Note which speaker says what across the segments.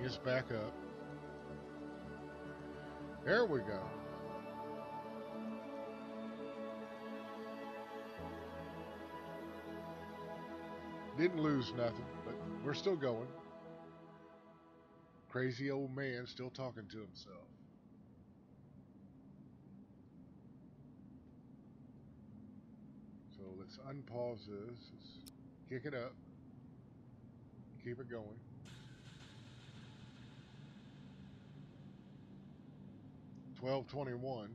Speaker 1: bring us back up. There we go. Didn't lose nothing, but we're still going. Crazy old man still talking to himself. So let's unpause this. Let's kick it up. Keep it going. Twelve twenty-one.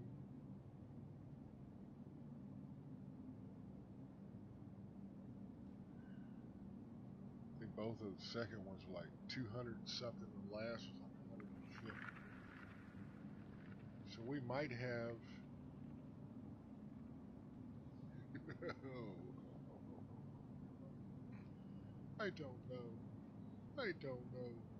Speaker 1: I think both of the second ones were like two hundred and something. The last was like one hundred and fifty. So we might have. I don't know. I don't know.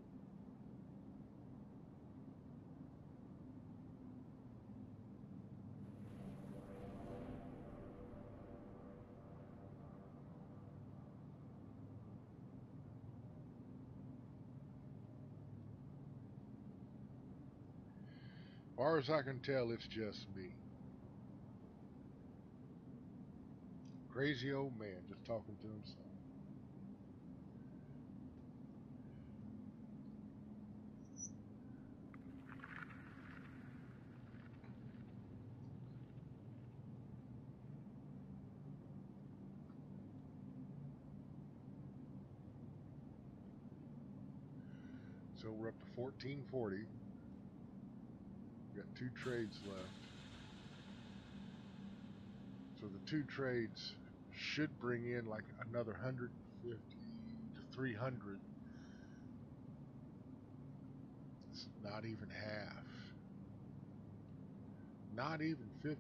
Speaker 1: Far as I can tell, it's just me. Crazy old man just talking to himself. So we're up to 1440. Two trades left. So the two trades should bring in like another 150 to 300. It's not even half. Not even 50%.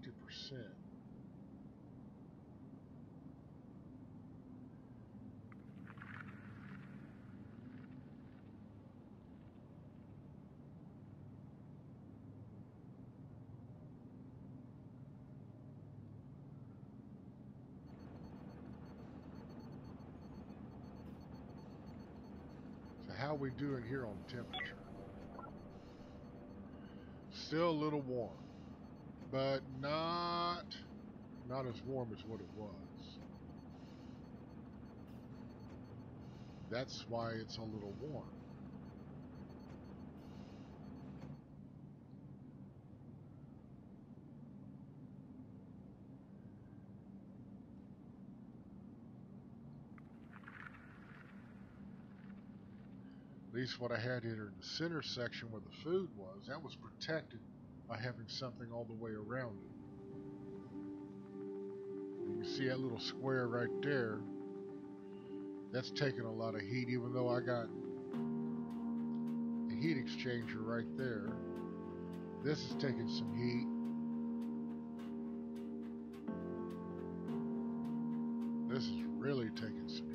Speaker 1: How we doing here on temperature? Still a little warm, but not not as warm as what it was. That's why it's a little warm. At least what I had here in the center section where the food was, that was protected by having something all the way around it. You can see that little square right there. That's taking a lot of heat, even though I got a heat exchanger right there. This is taking some heat. This is really taking some heat.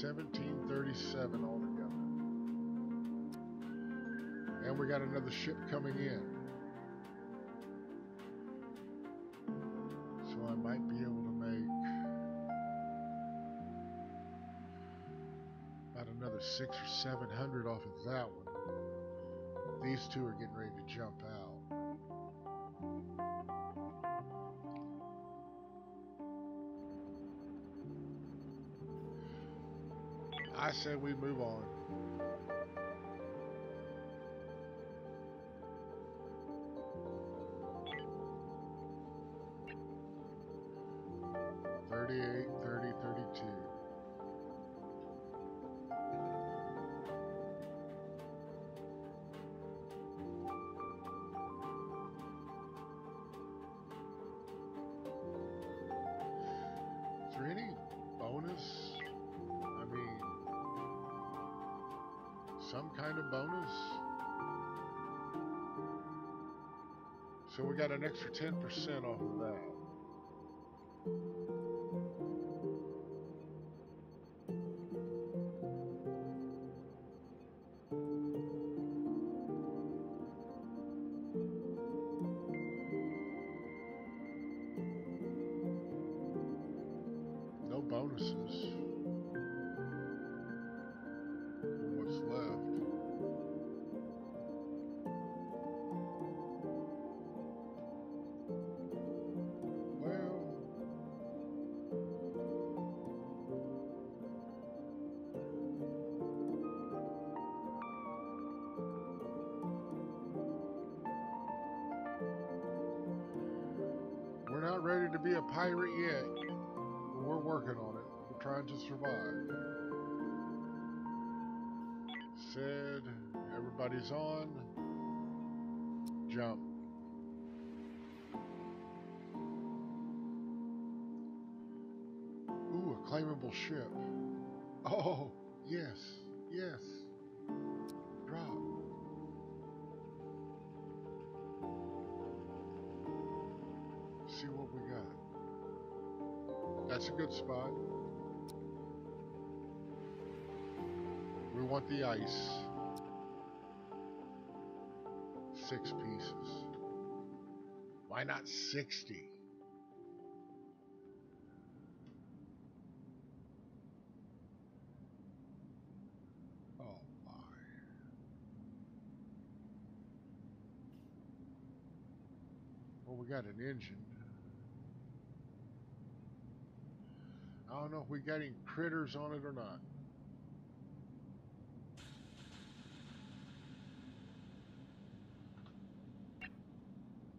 Speaker 1: 15, 17, 37 altogether. And we got another ship coming in. So I might be able to make about another six or seven hundred off of that one. These two are getting ready to jump out. I said we move on. Some kind of bonus? So we got an extra 10% off of that. Ship. Oh, yes, yes. Drop. See what we got. That's a good spot. We want the ice. Six pieces. Why not 60? An engine. I don't know if we got any critters on it or not.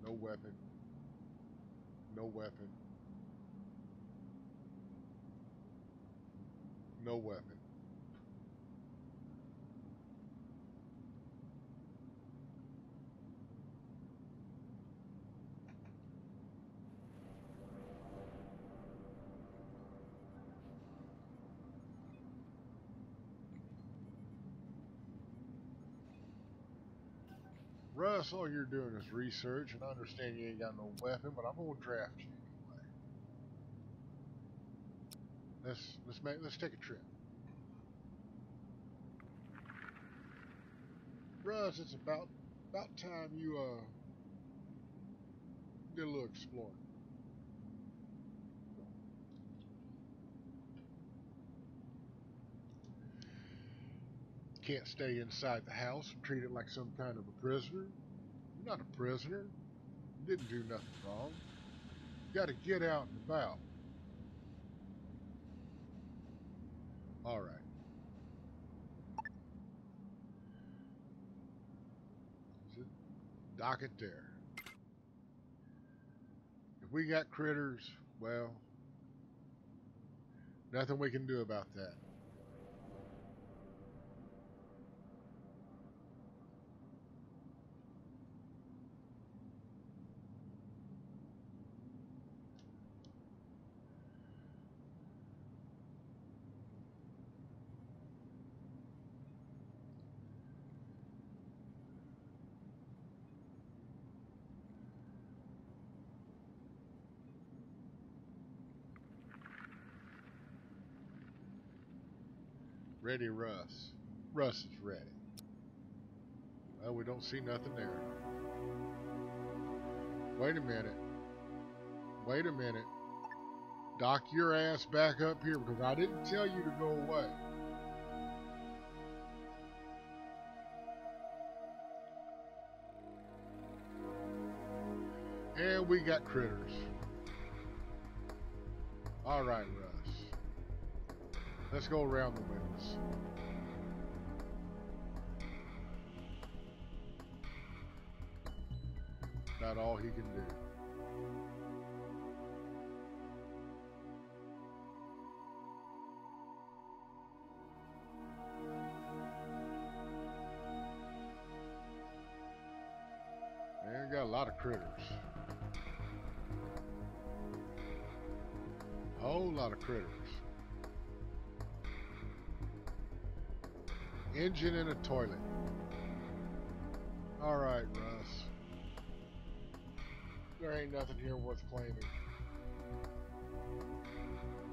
Speaker 1: No weapon. No weapon. No weapon. All you're doing is research, and I understand you ain't got no weapon, but I'm gonna draft you anyway. Let's let's make let's take a trip. Russ, it's about about time you uh did a little exploring. Can't stay inside the house and treat it like some kind of a prisoner. Not a prisoner. Didn't do nothing wrong. You gotta get out and about. Alright. Dock it there. If we got critters, well, nothing we can do about that. Ready, Russ. Russ is ready. Well, we don't see nothing there. Wait a minute. Wait a minute. Dock your ass back up here because I didn't tell you to go away. And we got critters. All right, Russ. Let's go around the windows. About all he can do. And got a lot of critters. A whole lot of critters. Engine and a toilet. Alright, Russ. There ain't nothing here worth claiming.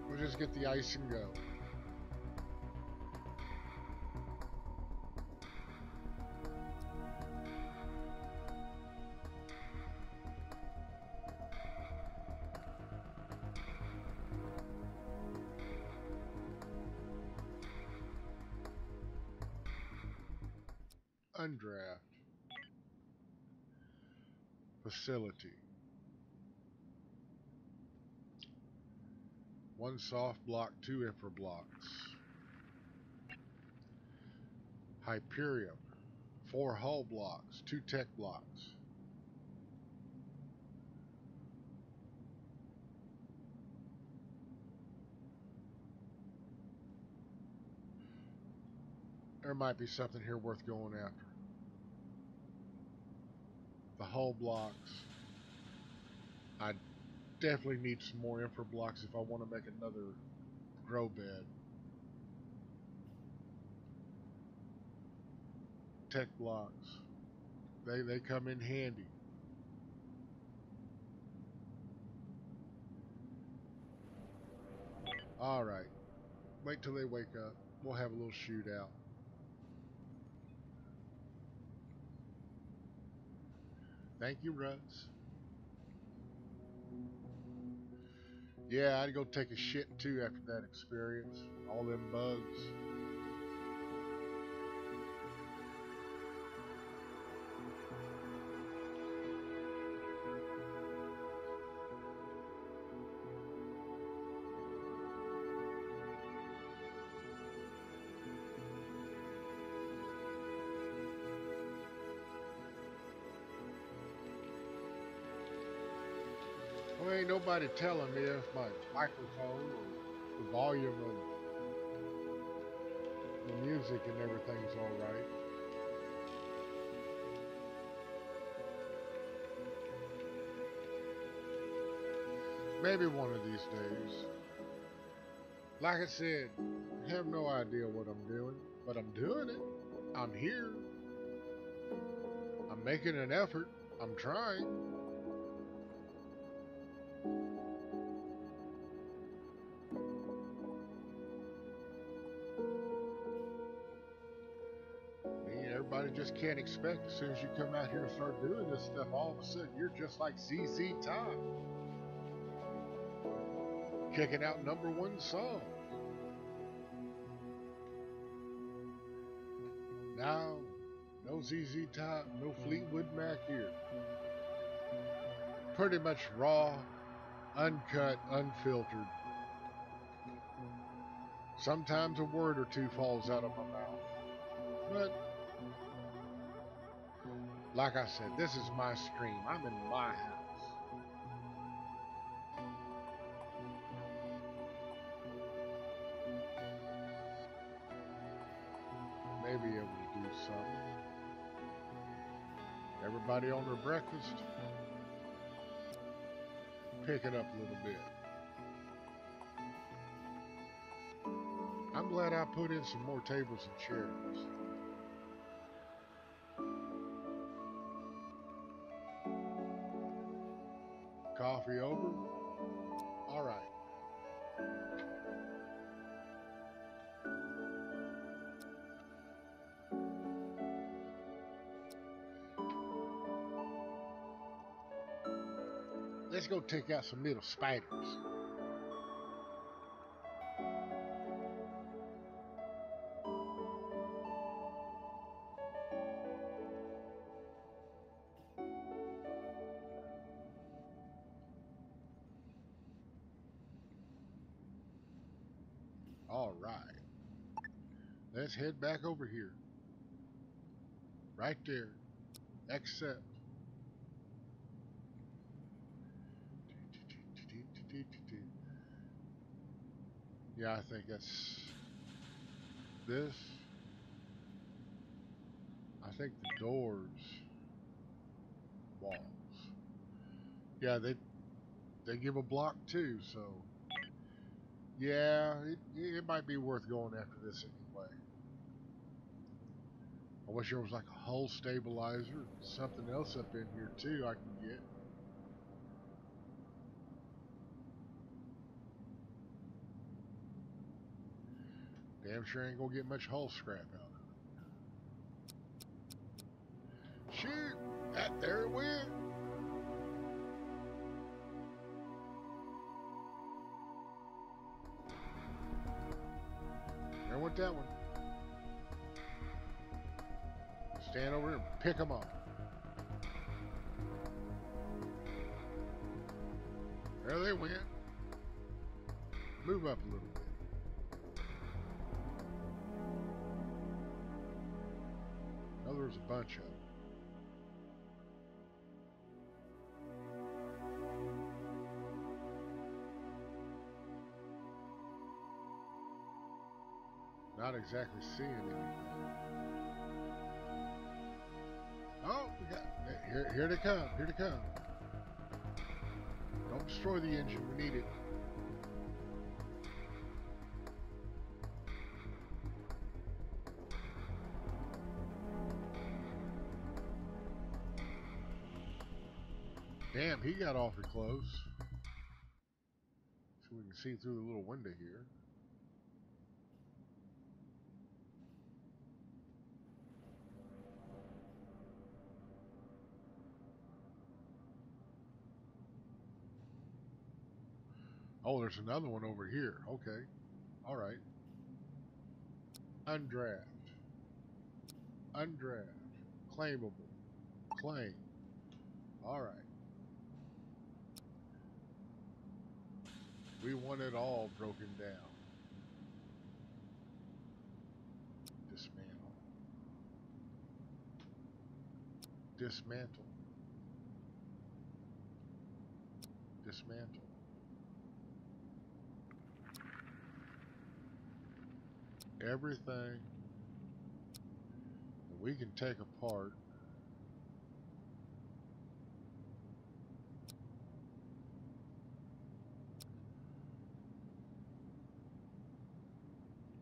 Speaker 1: We'll just get the ice and go. soft block 2 Infrablocks. hyperium 4 hull blocks, 2 tech blocks. There might be something here worth going after. The hull blocks. I definitely need some more infra blocks if I want to make another grow bed. Tech blocks. They they come in handy. All right. Wait till they wake up. We'll have a little shootout. Thank you, Russ. Yeah, I'd go take a shit too after that experience. All them bugs. Nobody telling me if my microphone or the volume of the music and everything's alright. Maybe one of these days. Like I said, I have no idea what I'm doing, but I'm doing it. I'm here. I'm making an effort. I'm trying. Can't expect as soon as you come out here and start doing this stuff, all of a sudden you're just like ZZ Top. Kicking out number one songs. Now, no ZZ Top, no Fleetwood Mac here. Pretty much raw, uncut, unfiltered. Sometimes a word or two falls out of my mouth. But like I said, this is my stream. I'm in my house. Maybe able to do something. Everybody on their breakfast. Pick it up a little bit. I'm glad I put in some more tables and chairs. Coffee over? All right. Let's go take out some little spiders. Head back over here. Right there. Accept. Yeah, I think that's this. I think the doors, walls. Yeah, they they give a block too, so yeah, it, it might be worth going after this anyway. I wish there was like a hull stabilizer, something else up in here too I can get. Damn sure ain't gonna get much hull scrap out of it. Shoot! That there it went! There went that one. Stand over and pick them up. There they went. Move up a little bit. Oh, there's a bunch of them. Not exactly seeing anything. Here. Here they come. Here they come. Don't destroy the engine. We need it. Damn, he got awfully close. So we can see through the little window here. There's another one over here. Okay. All right. Undraft. Undraft. Claimable. Claim. All right. We want it all broken down. Dismantle. Dismantle. Dismantle. Everything that we can take apart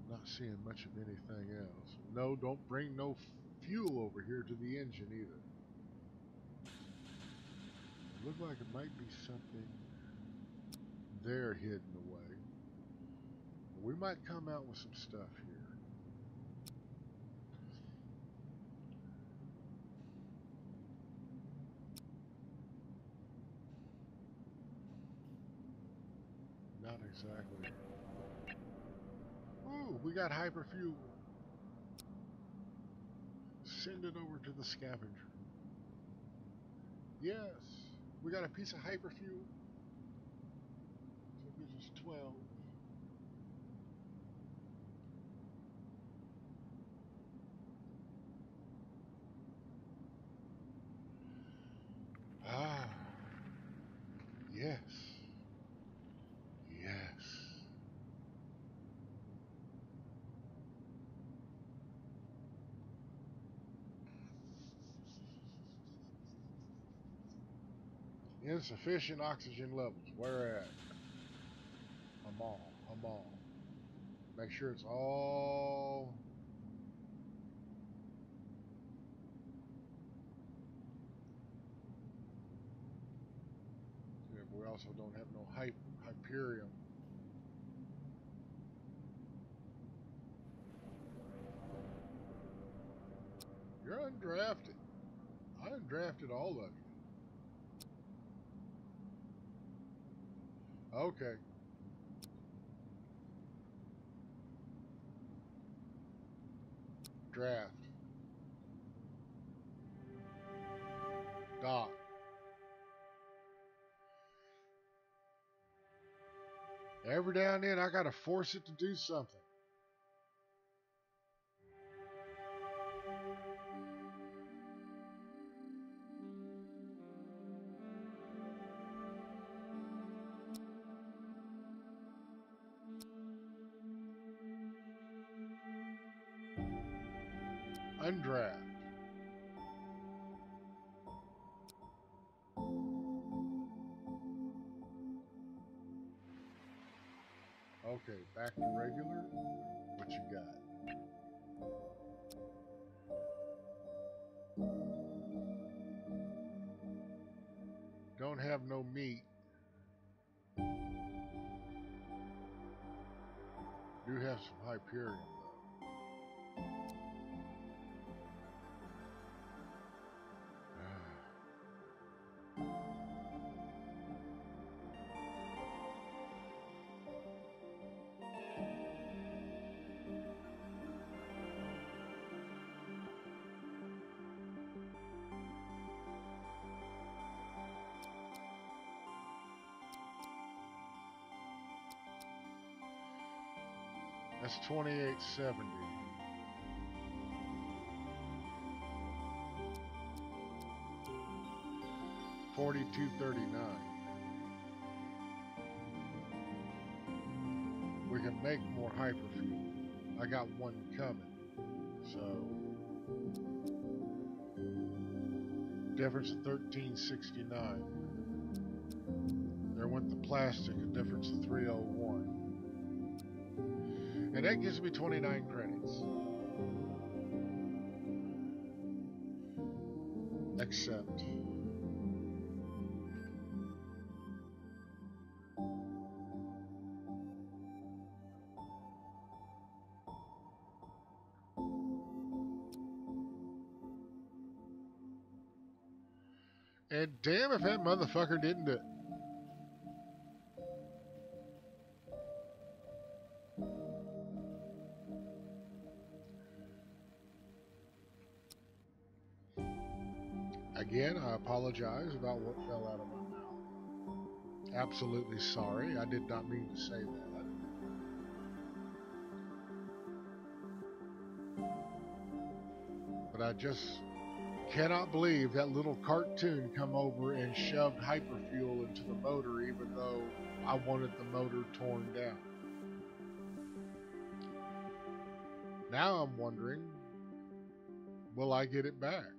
Speaker 1: not seeing much of anything else. No, don't bring no fuel over here to the engine either. It like it might be something there hidden away. We might come out with some stuff exactly. Ooh, we got hyperfuel. Send it over to the scavenger. Yes, we got a piece of hyperfuel. So it gives us 12. Insufficient oxygen levels. Where at? I'm on. I'm on. Make sure it's all. We also don't have no hy Hyperium. You're undrafted. I undrafted all of you. Okay. Draft. Doc. Every now and then I gotta force it to do something. Okay, back to regular. What you got? Don't have no meat. Do have some Hyperium That's 2870. Forty-two thirty-nine. We can make more hyperfuel. I got one coming. So difference of 1369. There went the plastic, a difference of 301. And that gives me 29 credits. Accept. And damn if that motherfucker didn't do it. Apologize about what fell out of my mouth. Absolutely sorry. I did not mean to say that. But I just cannot believe that little cartoon come over and shoved hyperfuel into the motor even though I wanted the motor torn down. Now I'm wondering, will I get it back?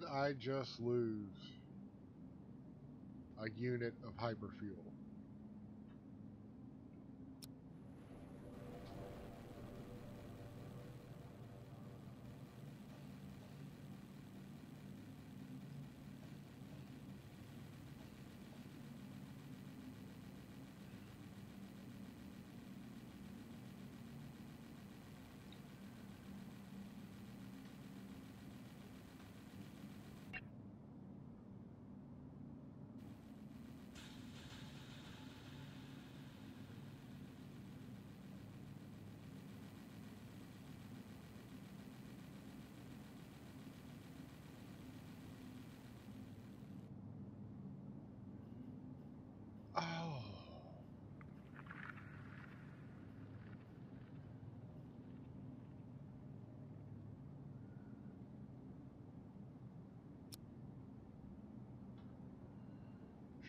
Speaker 1: Did I just lose a unit of hyperfuel?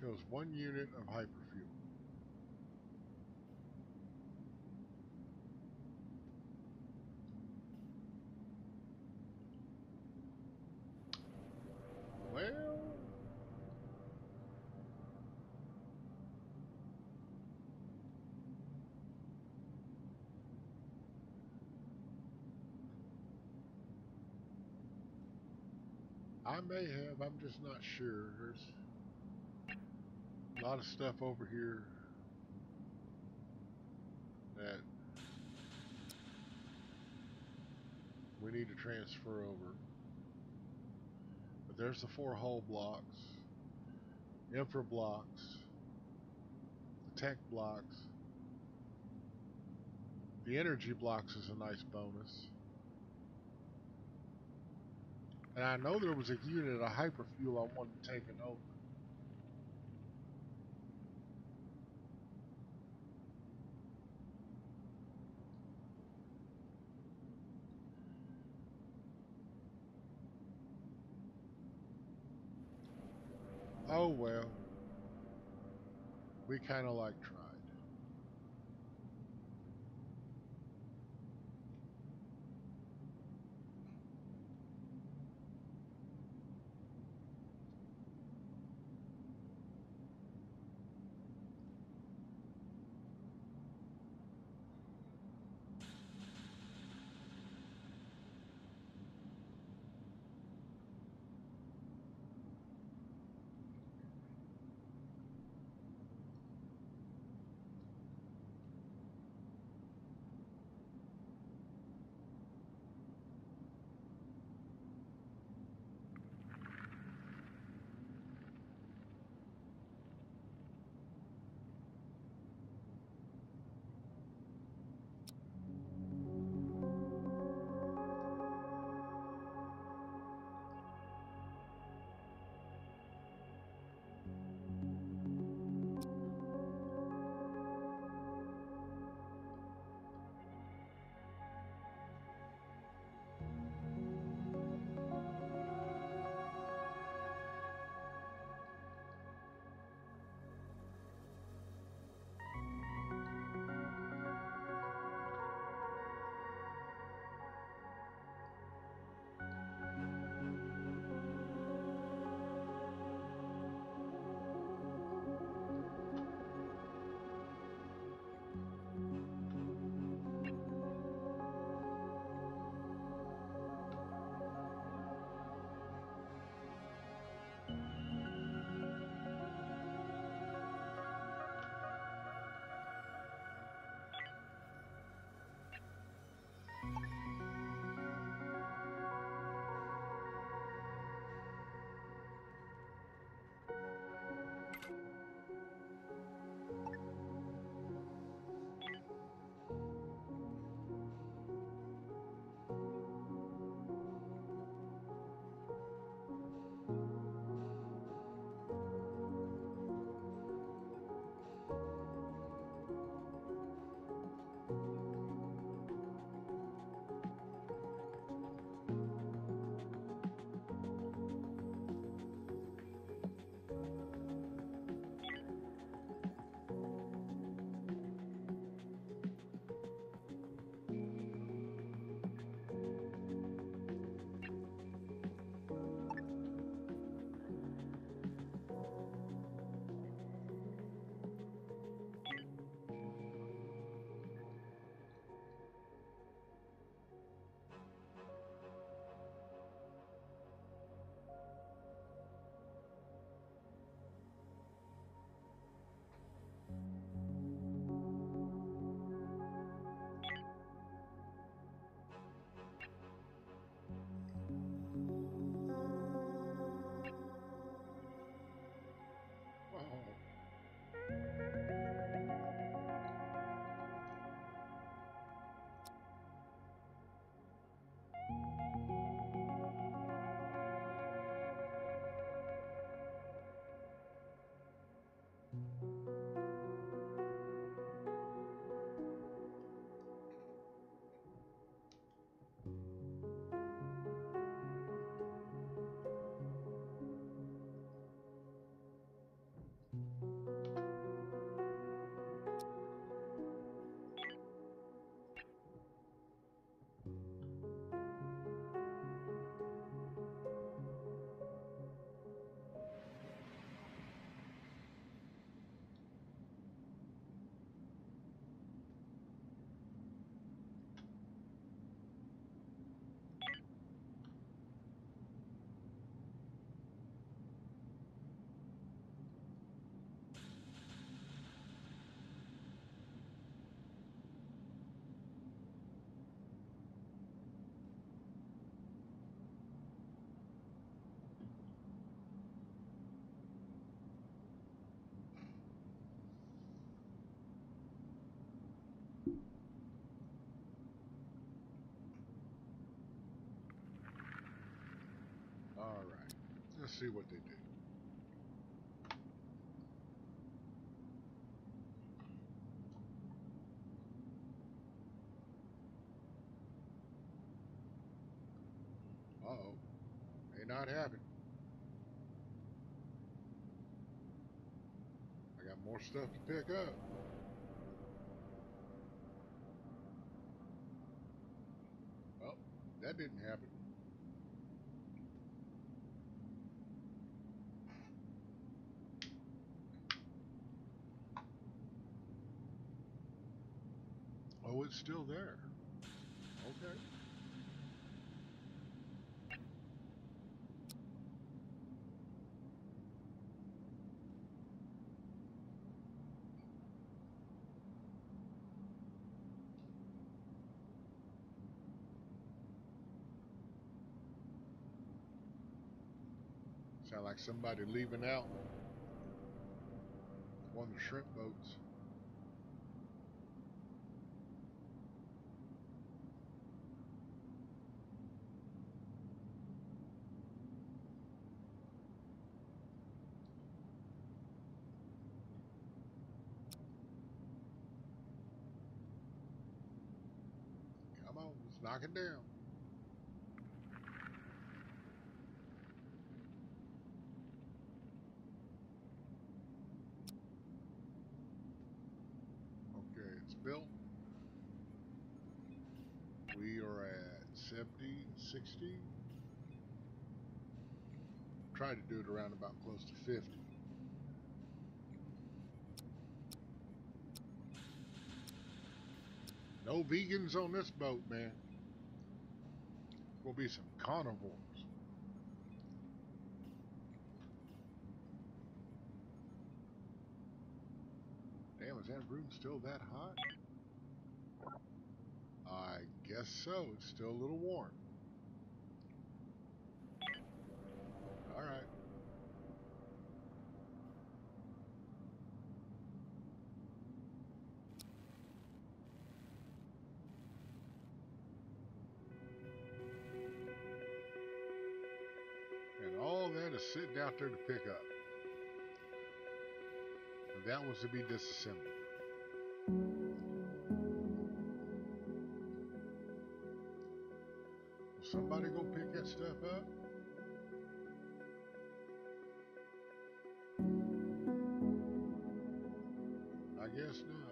Speaker 1: Shows one unit of hyperfuel. Well, I may have, I'm just not sure. There's a lot of stuff over here that we need to transfer over. But there's the four hull blocks, infra blocks, the tech blocks. The energy blocks is a nice bonus. And I know there was a unit of hyperfuel I wanted taken over. Oh well. We kind of like tried. Let's see what they do. Uh-oh. May not happen. I got more stuff to pick up. Oh, it's still there. Okay. Sound like somebody leaving out one of the shrimp boats. Knock it down. Okay, it's built. We are at 70, 60. Try to do it around about close to 50. No vegans on this boat, man. Will be some carnivores. Damn, is that room still that hot? I guess so. It's still a little warm. Alright. To pick up. And that was to be disassembled. Will somebody go pick that stuff up? I guess. Not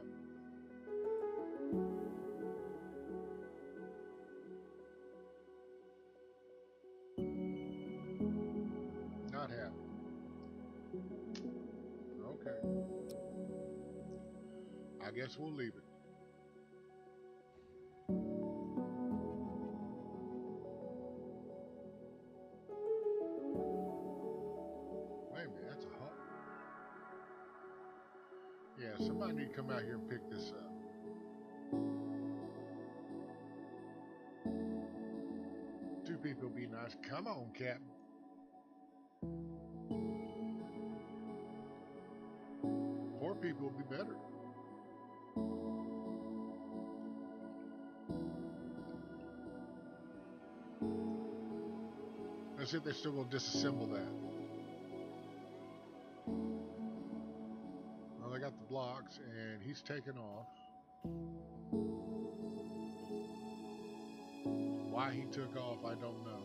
Speaker 1: guess we'll leave it. Wait a minute, that's a hut. Yeah, somebody need to come out here and pick this up. Two people be nice. Come on, Captain. Four people would be better. If they're still going to disassemble that. Well, they got the blocks, and he's taken off. Why he took off, I don't know.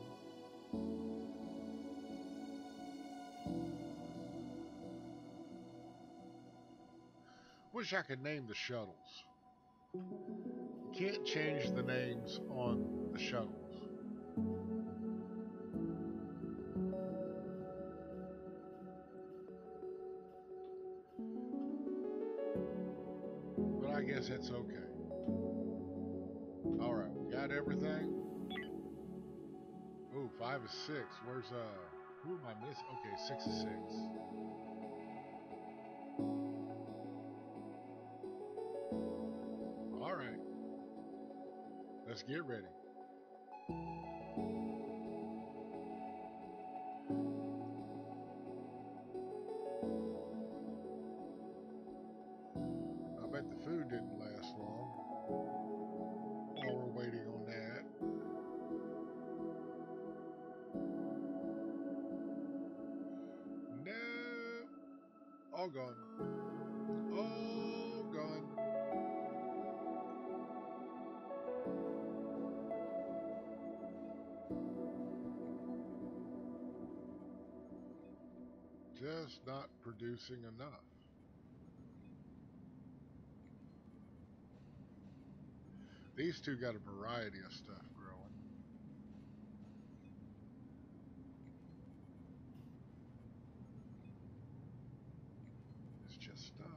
Speaker 1: Wish I could name the shuttles. Can't change the names on the shuttles. Got everything. Is six. Where's uh who am I missing? Okay, six is six. Alright. Let's get ready. All gone. All gone. Just not producing enough. These two got a variety of stuff growing. It's just not.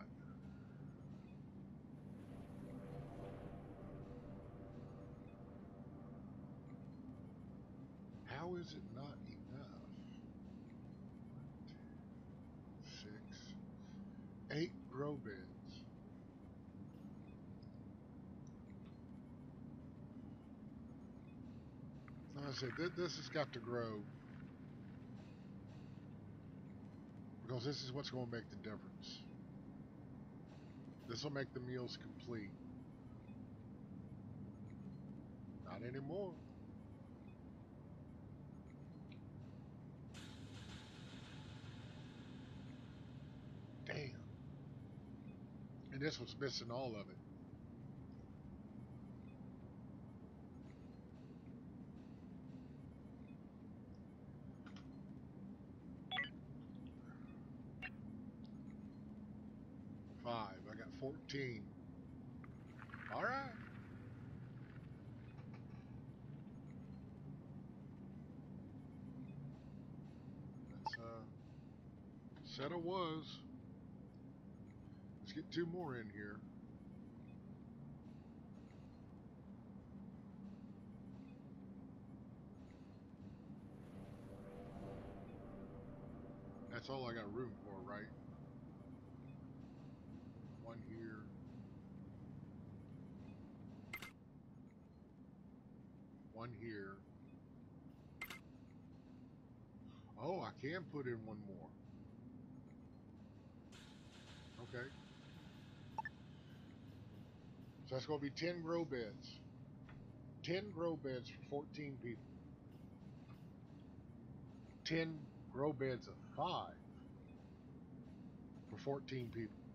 Speaker 1: How is it not enough? Six, eight grow beds. Like I th this has got to grow because this is what's going to make the difference. This will make the meals complete. Not anymore. Damn. And this was missing all of it. 14. All right. That's, uh, said it was. Let's get two more in here. That's all I got room for, right? One here. Oh, I can put in one more. Okay. So that's going to be 10 grow beds. 10 grow beds for 14 people. 10 grow beds of 5 for 14 people.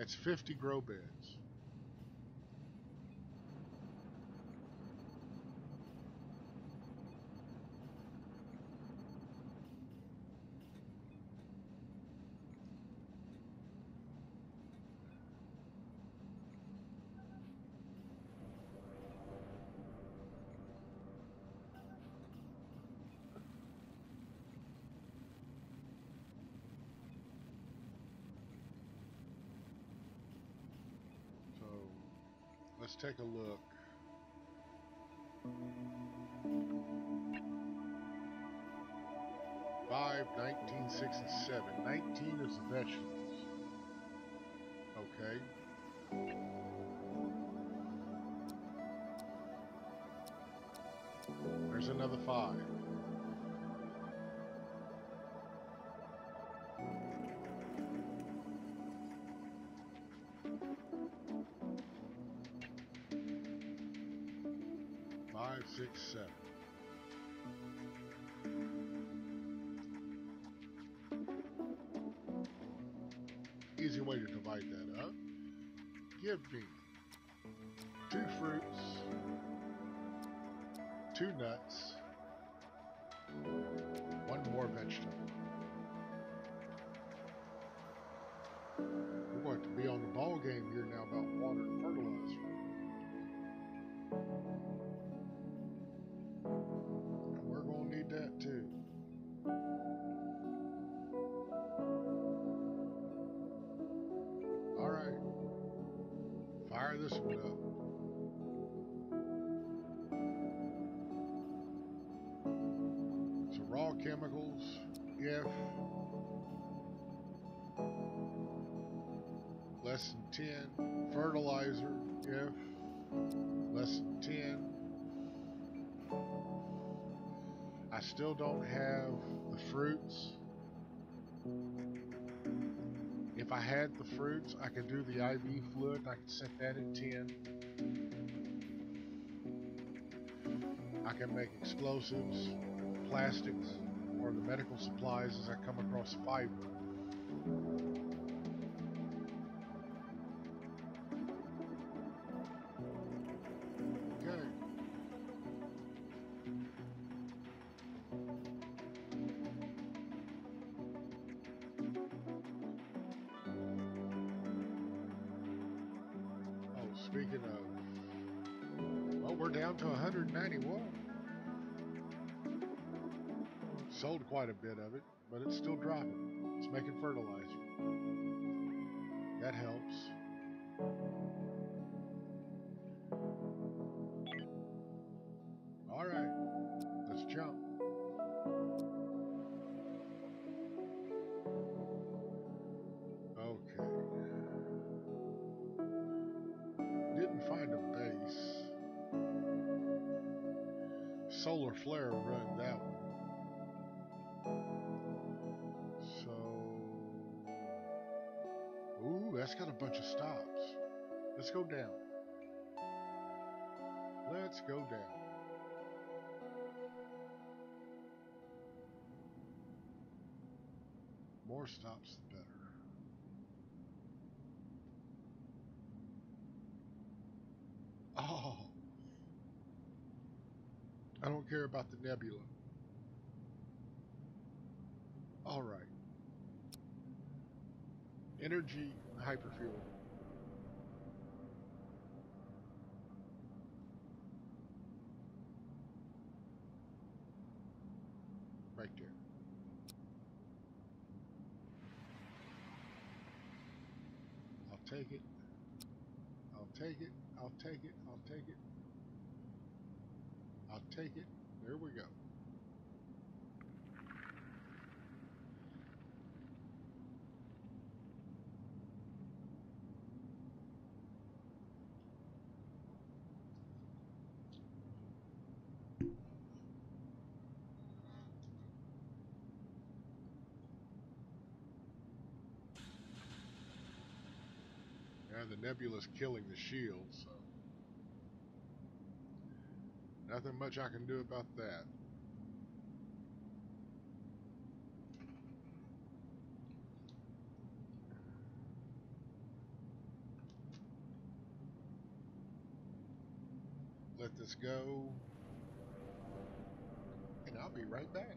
Speaker 1: That's 50 grow beds. Take a look. Five, 19, six, and seven. 19 is the vegetables. Okay. There's another five. Six, seven. Easy way to divide that up. Give me two fruits, two nuts, chemicals, if less than 10, fertilizer, if less than 10. I still don't have the fruits. If I had the fruits, I could do the IV fluid. I could set that at 10. I can make explosives, plastics, medical supplies as I come across fiber. Stops, the better. Oh, I don't care about the nebula. All right. Energy hyperfuel. Right there. Take it. I'll take it. I'll take it. I'll take it. I'll take it. There we go. The nebula's killing the shield, so nothing much I can do about that. Let this go, and I'll be right back.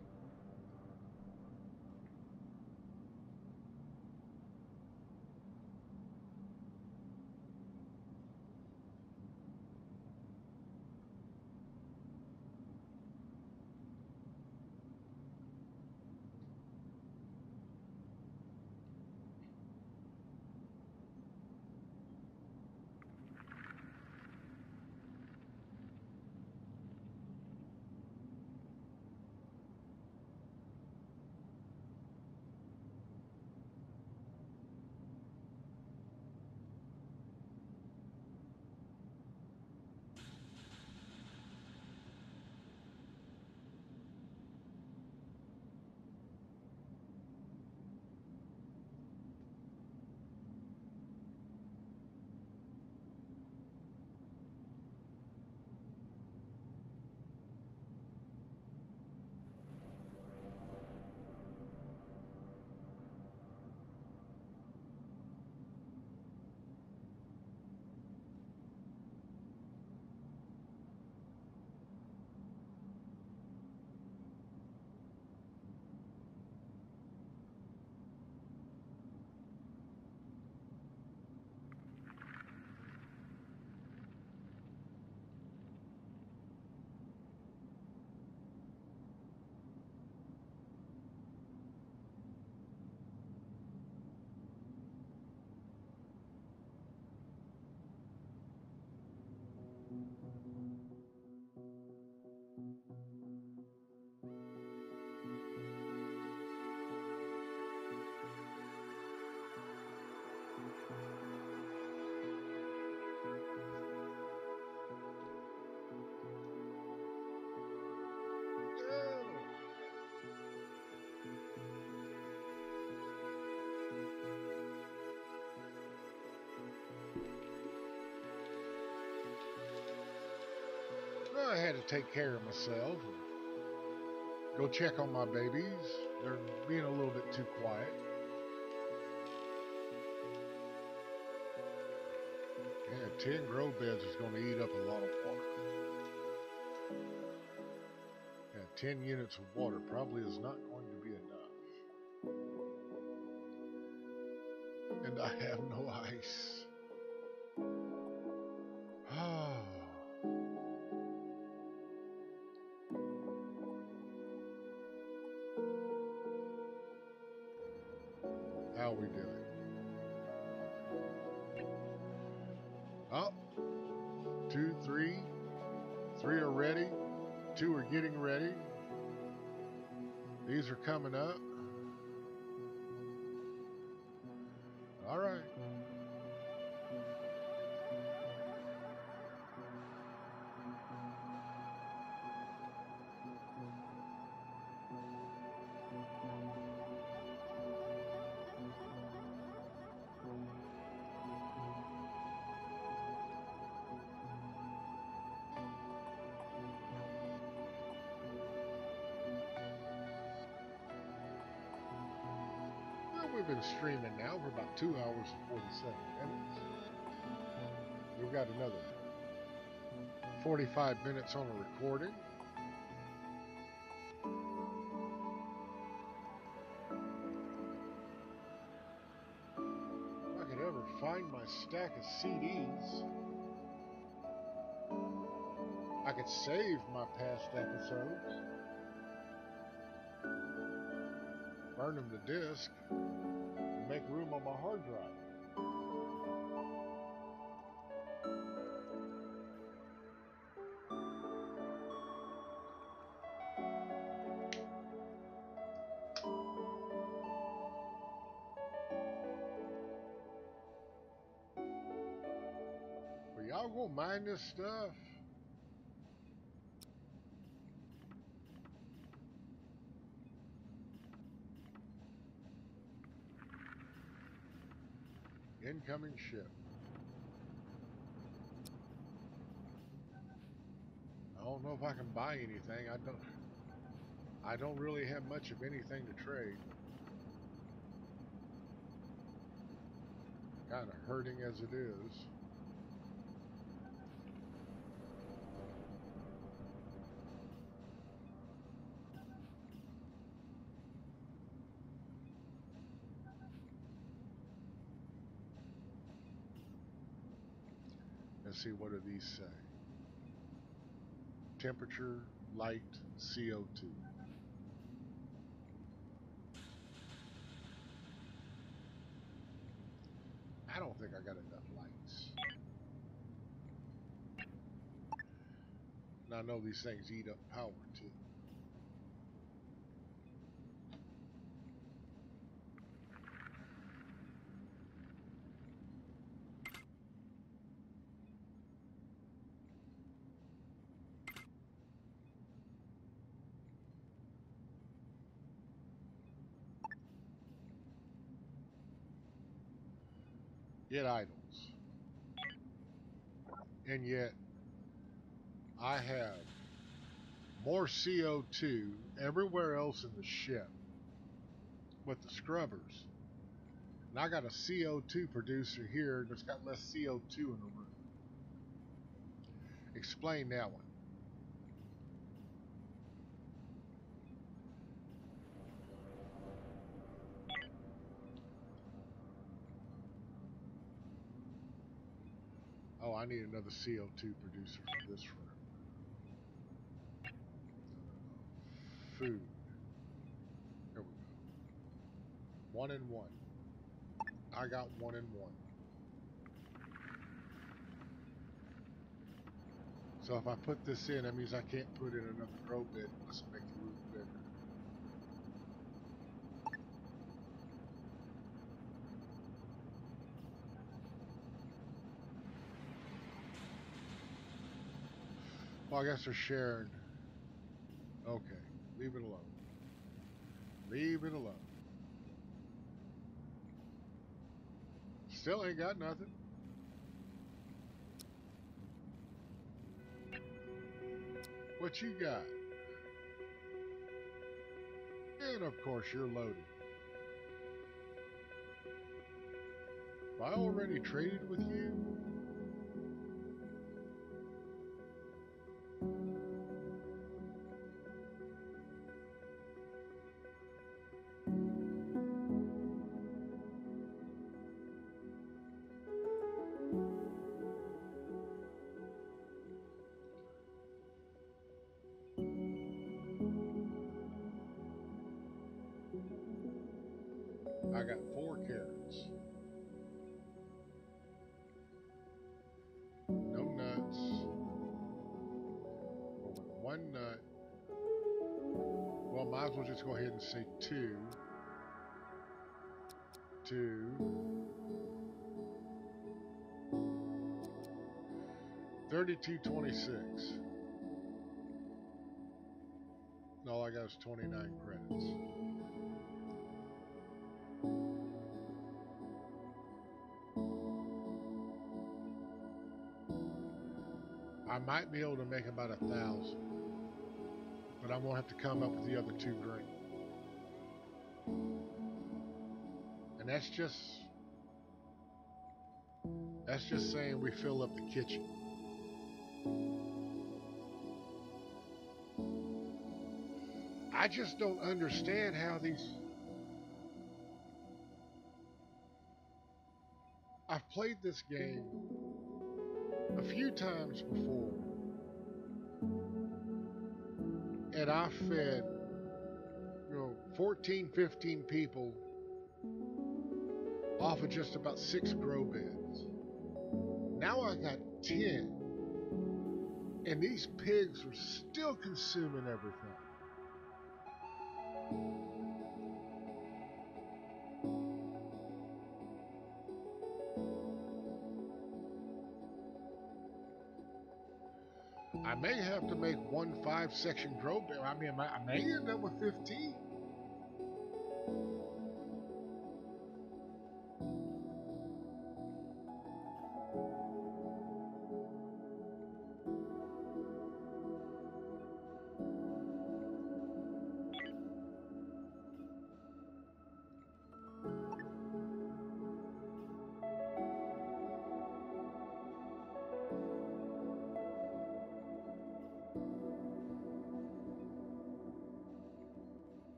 Speaker 1: Take care of myself. Go check on my babies. They're being a little bit too quiet. Yeah, 10 grow beds is going to eat up a lot of water. Yeah, 10 units of water probably is not We doing? Up. Oh, two, three. Three are ready. Two are getting ready. These are coming up. 47 minutes. We've got another 45 minutes on a recording. If I could ever find my stack of CDs, I could save my past episodes. burn them to disk and make room on my hard drive. This stuff? Incoming ship. I don't know if I can buy anything. I don't I don't really have much of anything to trade. Kind of hurting as it is. See, what do these say? Temperature, light, CO2. I don't think I got enough lights. And I know these things eat up power too. Get items. And yet, I have more CO2 everywhere else in the ship with the scrubbers. And I got a CO2 producer here that's got less CO2 in the room. Explain that one. I need another CO2 producer for this room. Food. Here we go. One and one. I got one and one. So if I put this in, that means I can't put in another grow bed make Well, I guess they're shared. Okay, leave it alone. Leave it alone. Still ain't got nothing. What you got? And of course, you're loaded. I already traded with you? Go ahead and say two. Two. Thirty-two twenty-six. All I got is twenty-nine credits. I might be able to make about a thousand, but I'm gonna have to come up with the other two grand. That's just that's just saying we fill up the kitchen. I just don't understand how these I've played this game a few times before, and I fed, you know, 14, 15 people off of just about six grow beds. Now I got 10, and these pigs are still consuming everything. I may have to make one five section grow bed. I mean, I may end up with 15.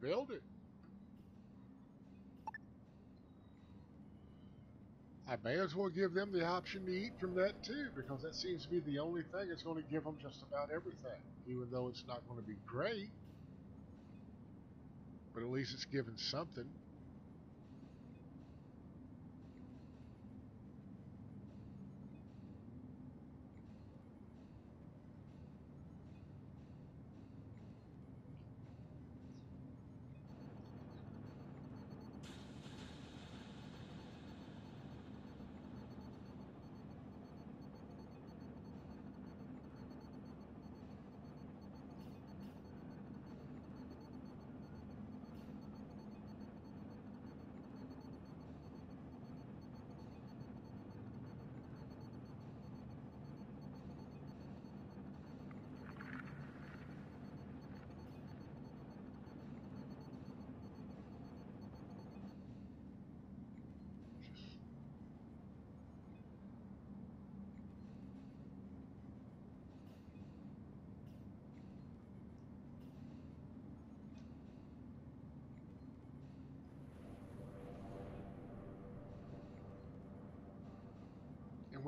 Speaker 1: Build it. I may as well give them the option to eat from that too, because that seems to be the only thing that's going to give them just about everything, even though it's not going to be great. But at least it's given something.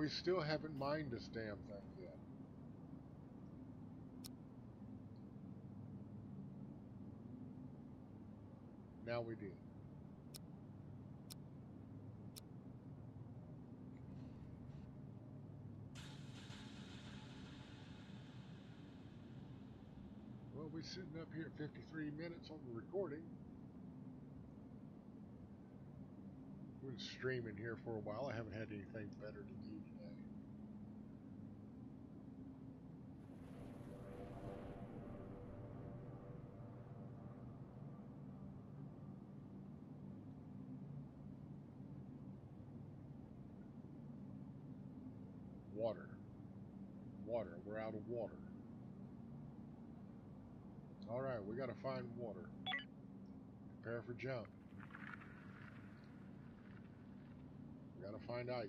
Speaker 1: We still haven't mined this damn thing yet. Now we did. Well, we're sitting up here at 53 minutes on the recording. We've been streaming here for a while. I haven't had anything better to do today. Water. Water. We're out of water. Alright, we gotta find water. Prepare for jump. We gotta find ice.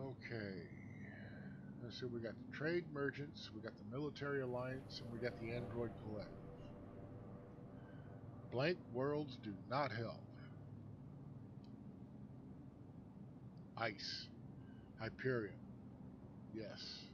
Speaker 1: Okay. Let's see, we got the trade merchants, we got the military alliance, and we got the android collective. Blank worlds do not help. Ice. Hyperium. Yes.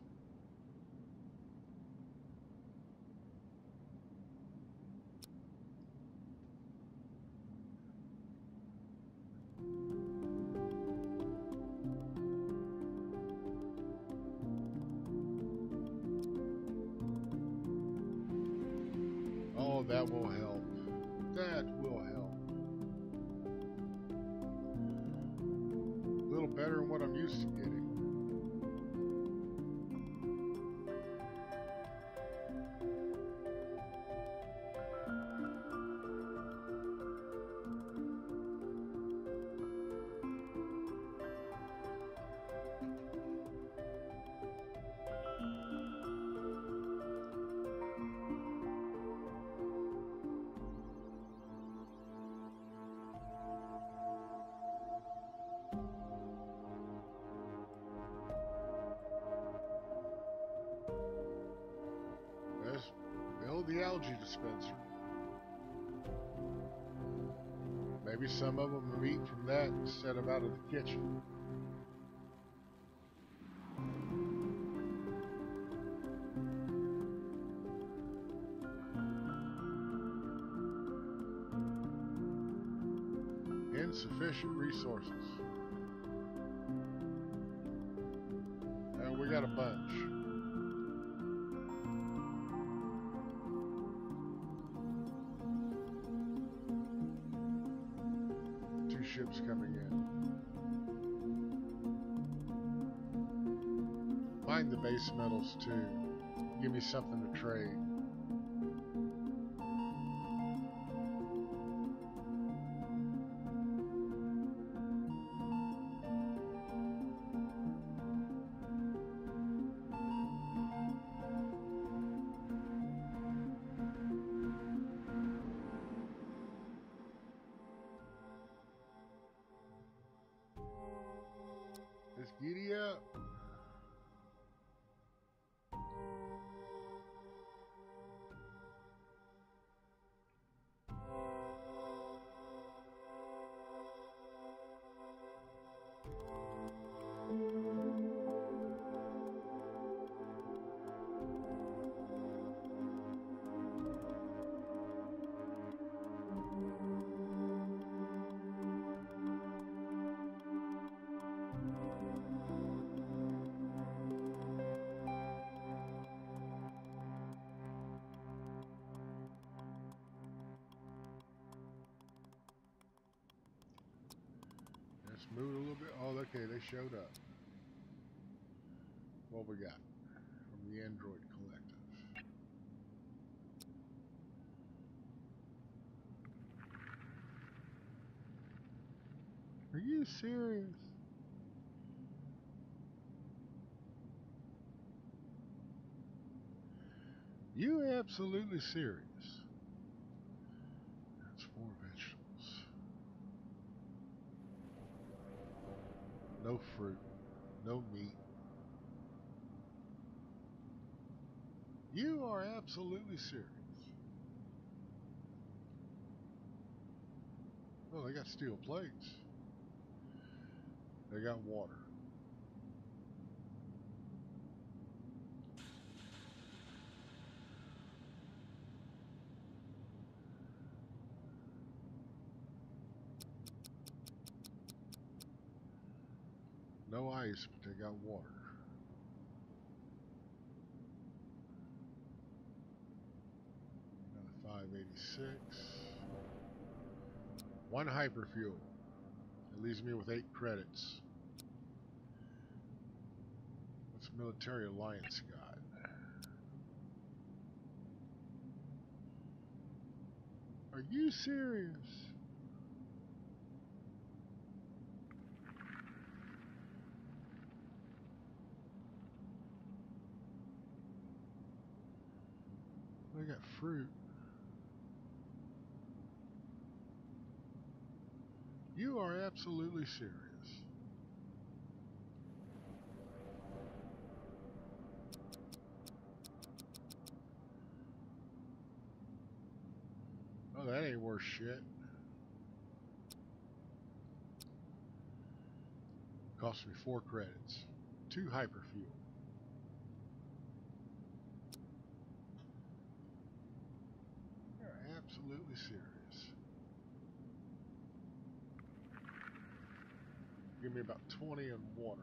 Speaker 1: Algae dispenser. Maybe some of them will eat from that instead of out of the kitchen. Insufficient resources. Ships coming in. Find the base metals too. Give me something to trade. Showed up. What we got from the Android Collective? Are you serious? You absolutely serious? absolutely serious. Oh, they got steel plates. They got water. No ice, but they got water. 586. One hyperfuel. It leaves me with eight credits. What's Military Alliance got? Are you serious? I got fruit. You are absolutely serious. Oh, that ain't worth shit. Cost me four credits. Two hyperfuel. You're absolutely serious. Give me about 20 in water.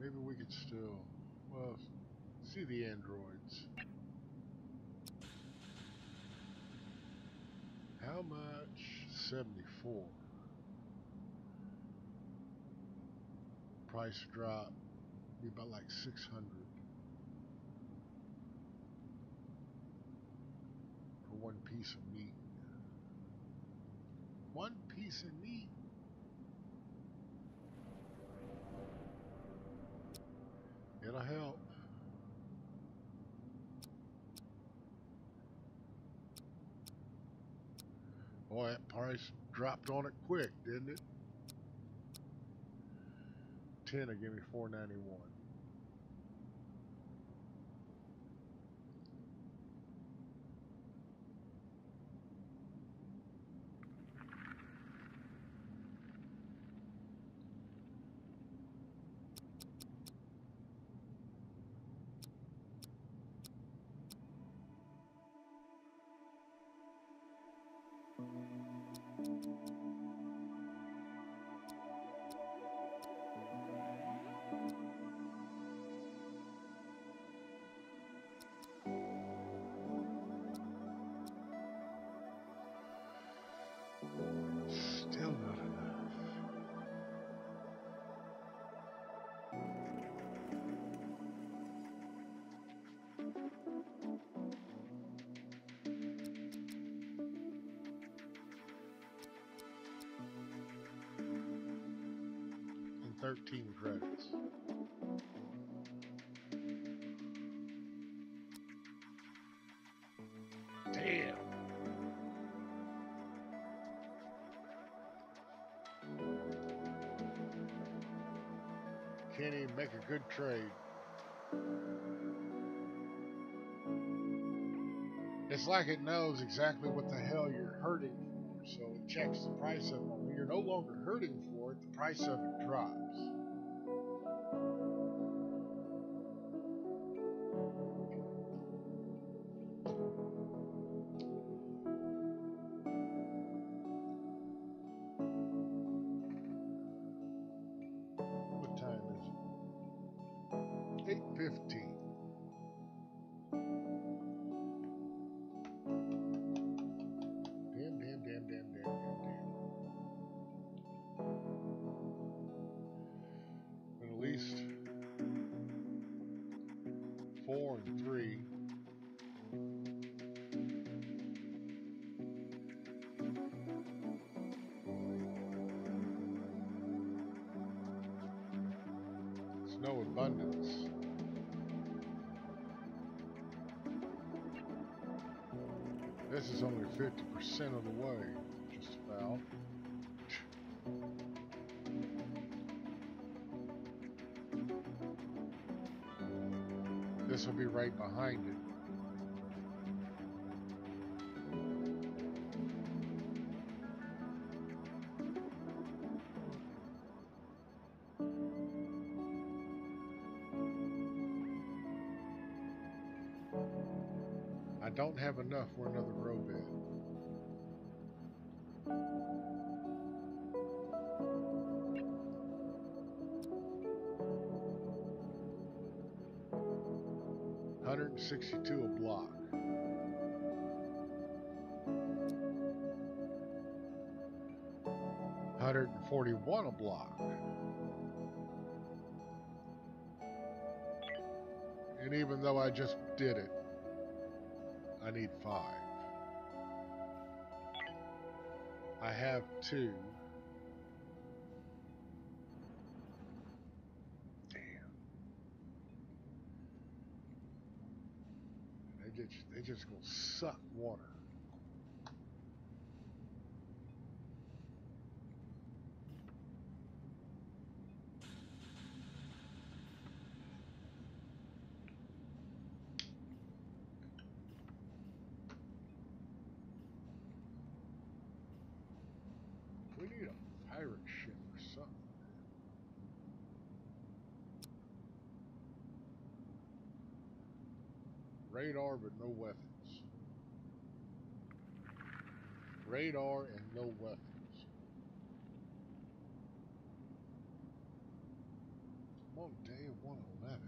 Speaker 1: Maybe we could still, well, see the androids. How much? 74. Price drop be about like 600 for one piece of meat. One piece of meat. It'll help. Boy, that price dropped on it quick, didn't it? 10 will give me 491. Still good trade. It's like it knows exactly what the hell you're hurting for, so it checks the price of it. When you're no longer hurting for it, the price of it drops. 15. Damn, damn, damn, damn, damn, damn, at least four and three. abundance. This is only 50% of the way, just about. This will be right behind it. I don't have enough for another row bed. Hundred and sixty-two a block. Hundred and forty-one a block. And even though I just did it, I need five. I have two. Damn. They just they gonna suck water. Radar but no weapons. Radar and no weapons. I'm on day 111.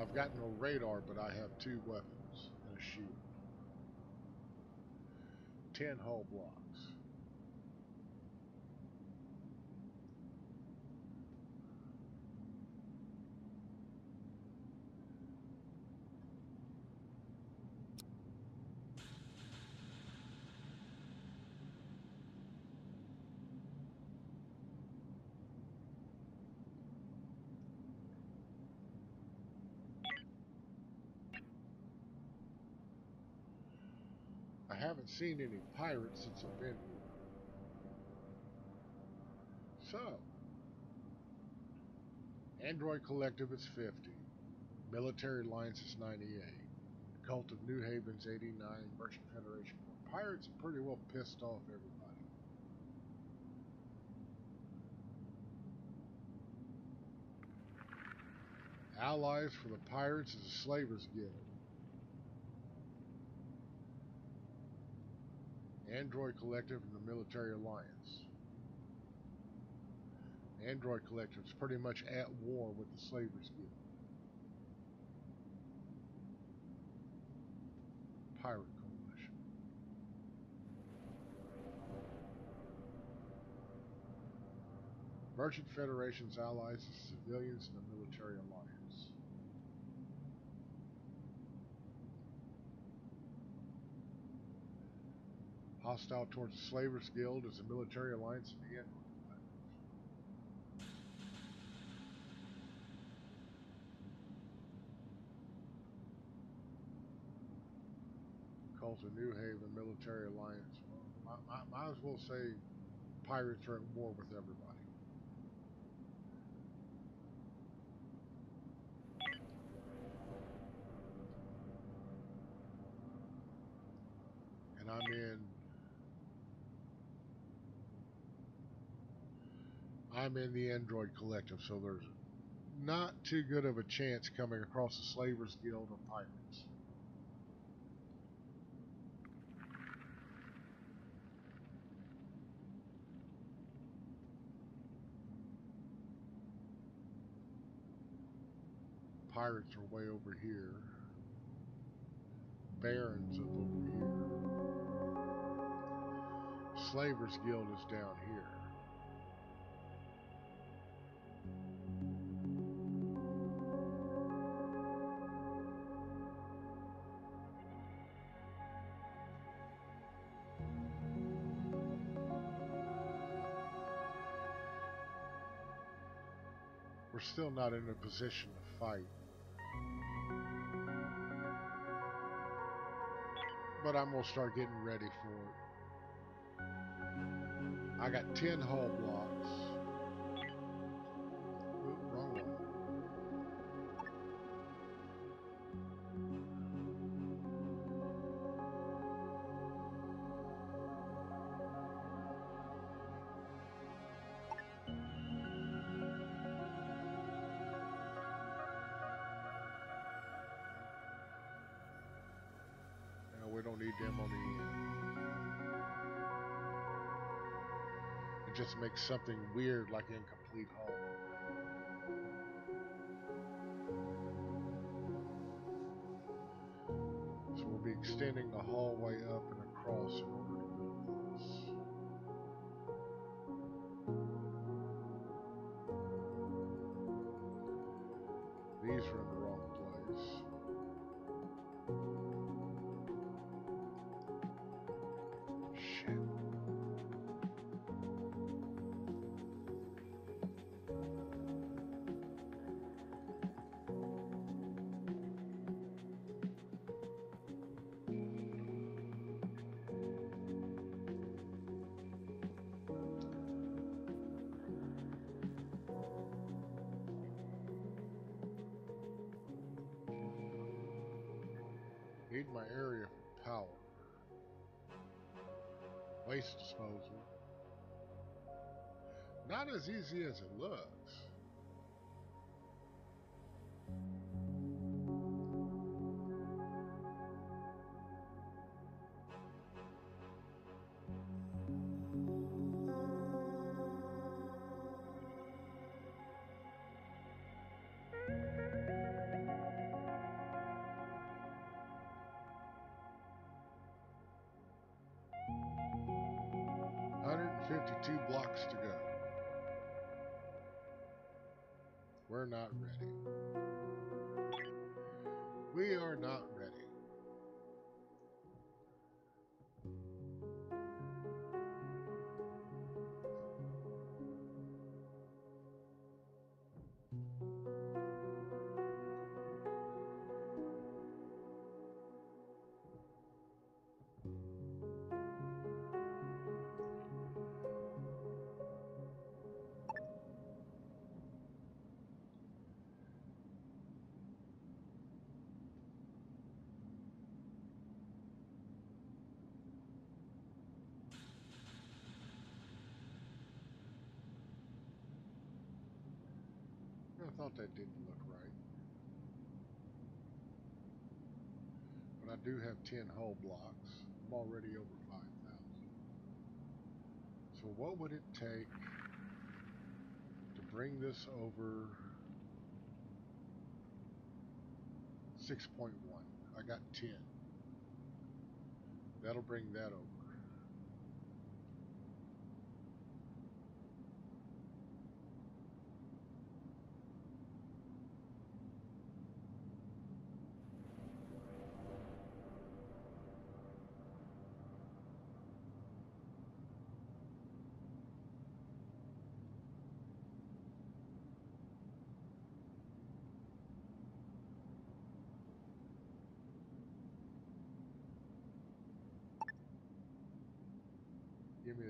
Speaker 1: I've got no radar, but I have two weapons and a shield. Ten hull blocks. Haven't seen any pirates since I've been here. So, Android Collective is 50. Military Alliance is 98. Cult of New Haven's 89. Merchant Federation. Pirates are pretty well pissed off everybody. Allies for the pirates is a Slavers Guild. Android Collective and the Military Alliance. Android Collective is pretty much at war with the Slavers Guild. Pirate Coalition. Merchant Federation's allies is civilians and the Military Alliance. Hostile towards the Slavers Guild as a Military Alliance the Android Collective. Cult New Haven Military Alliance. Well, might, might, might as well say pirates are at war with everybody. And I'm in I'm in the Android Collective, so there's not too good of a chance coming across the Slavers Guild of Pirates. Pirates are way over here. Barons up over here. Slavers Guild is down here. Not in a position to fight. But I'm gonna start getting ready for it. I got 10 hull blocks. Something weird like incomplete home. So we'll be extending the hallway up and across my area for power. Waste disposal. Not as easy as it looks. Fifty-two blocks to go. We're not ready. We are not thought that didn't look right. But I do have 10 hull blocks. I'm already over 5,000. So what would it take to bring this over 6.1? I got 10. That'll bring that over.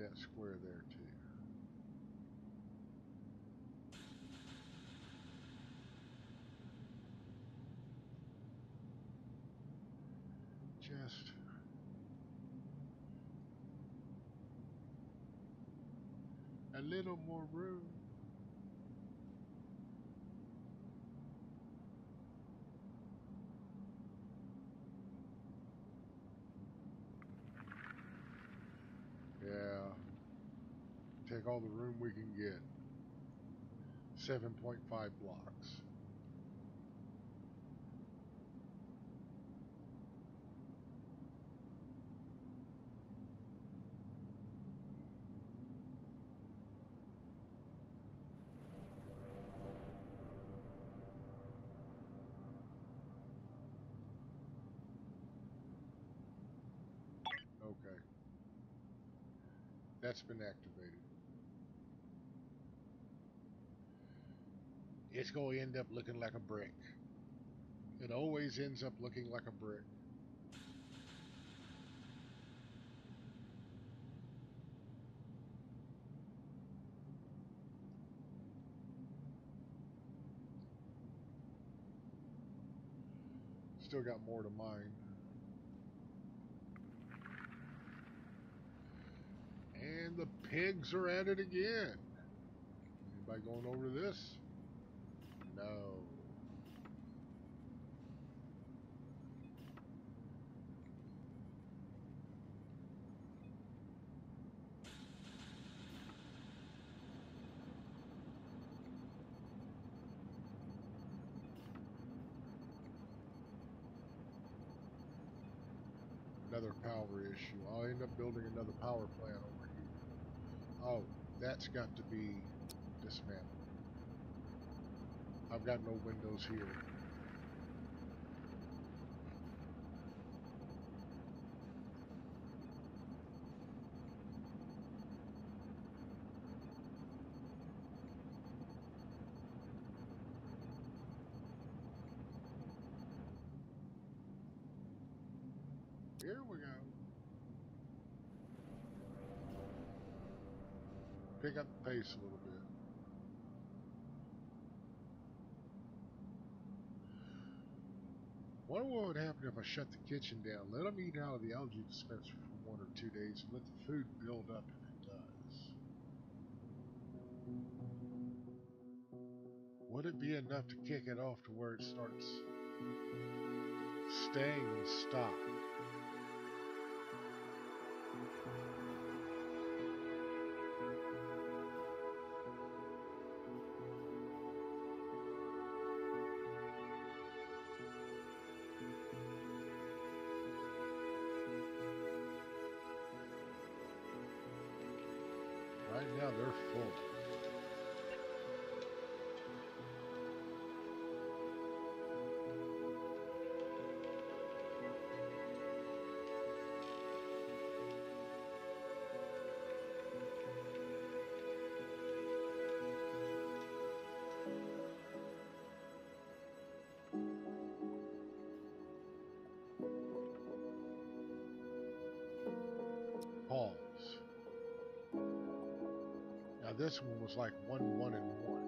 Speaker 1: That square there too. Just a little more room. All the room we can get. 7.5 blocks. Okay. That's been activated. It's going to end up looking like a brick. It always ends up looking like a brick. Still got more to mine. And the pigs are at it again. Anybody going over this? no. Another power issue. I'll end up building another power plant over here. Oh, that's got to be dismantled. I've got no windows here. Here we go. Pick up the pace a little bit. Wonder what would happen if I shut the kitchen down, let them eat out of the algae dispenser for one or two days, and let the food build up if it does. Would it be enough to kick it off to where it starts staying in stock? This one was like one, one, and one.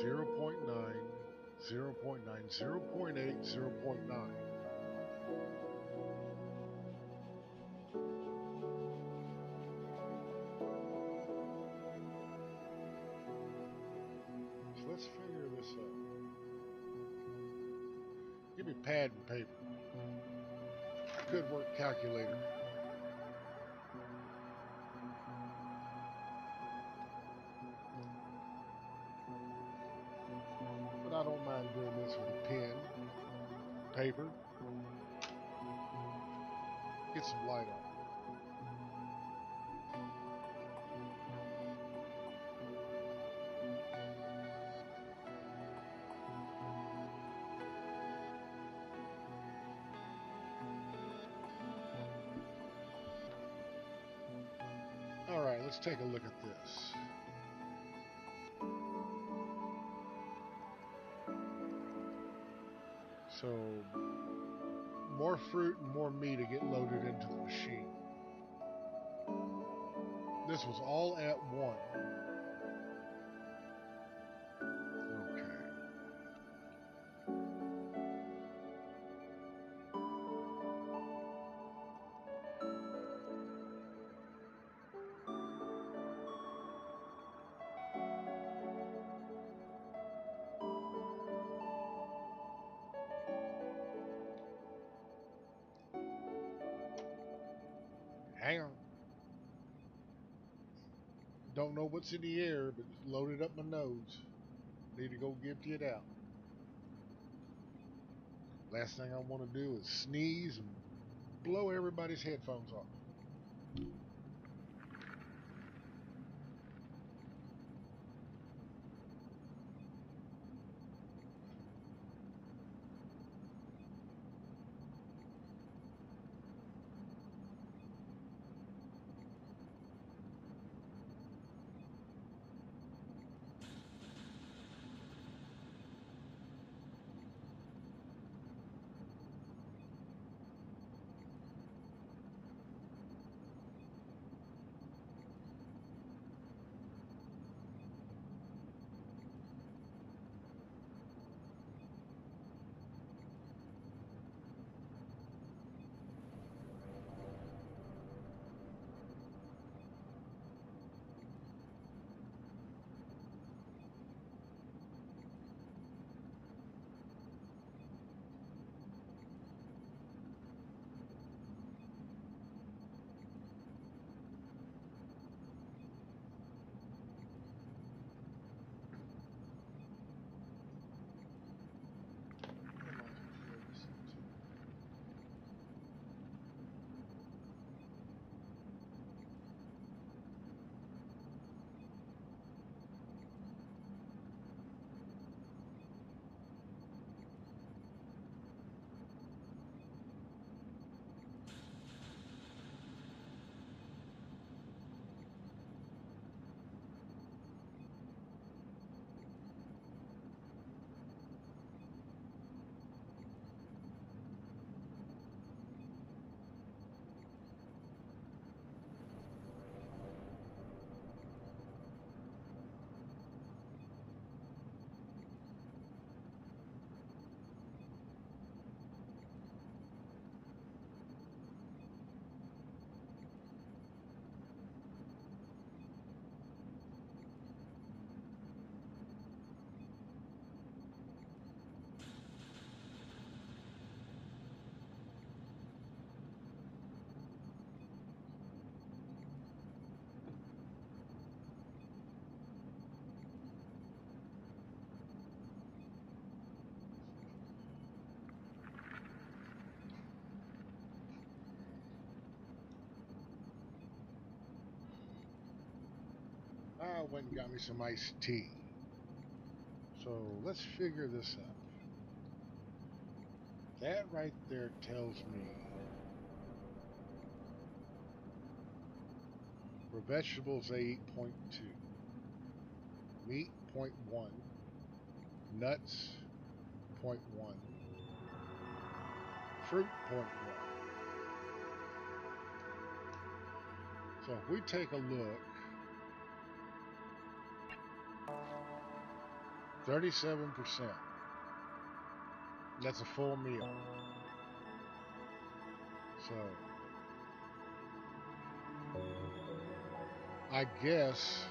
Speaker 1: Zero point nine, zero point nine, zero point eight, zero point nine. So let's figure this out. Give me pad and paper. Good work, calculator. Take a look at this. So, more fruit and more meat to get loaded into the machine. This was all at one. Don't know what's in the air, but loaded up my nose. Need to go empty it out. Last thing I want to do is sneeze and blow everybody's headphones off. Went and got me some iced tea. So let's figure this out. That right there tells me for vegetables they eat 0.2, meat 0.1, nuts 0.1, fruit 0.1. So if we take a look, 37%. That's a full meal. So, I guess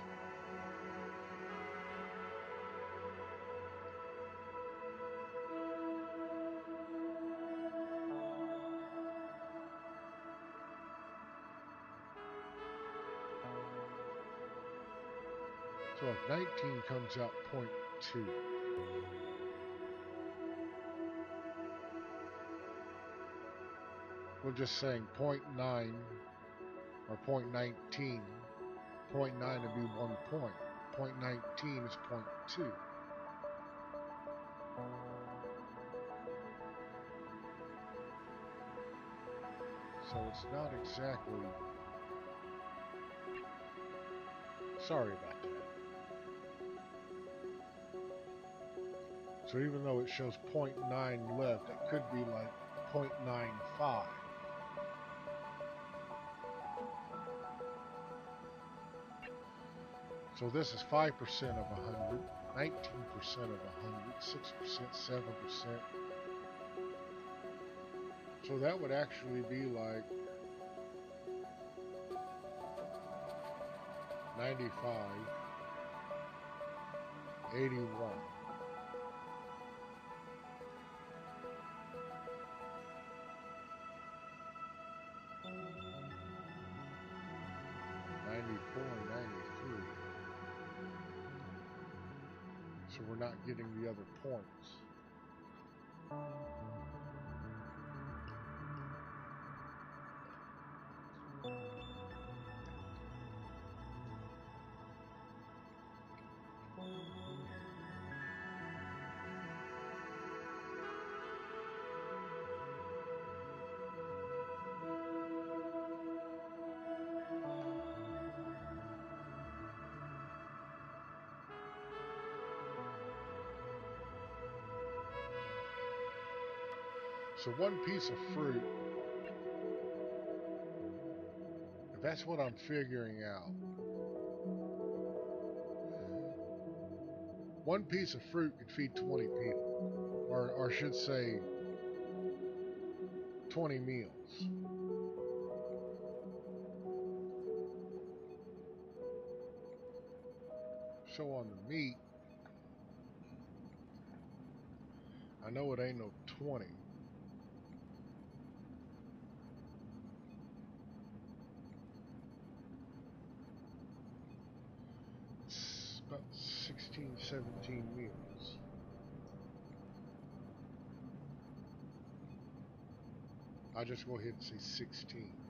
Speaker 1: So if 19 comes out 0.2. We're just saying 0.9 or 0.19. 0.9 would be one point. 0.19 is 0.2. So it's not exactly... Sorry about that. So even though it shows 0.9 left, it could be like 0.95. So this is 5% of 100, 19% of 100, 6%, 7%. So that would actually be like 95, 81. Points. So one piece of fruit, that's what I'm figuring out, one piece of fruit could feed 20 people, or, or should say 20 meals. I'll just go ahead and say 16.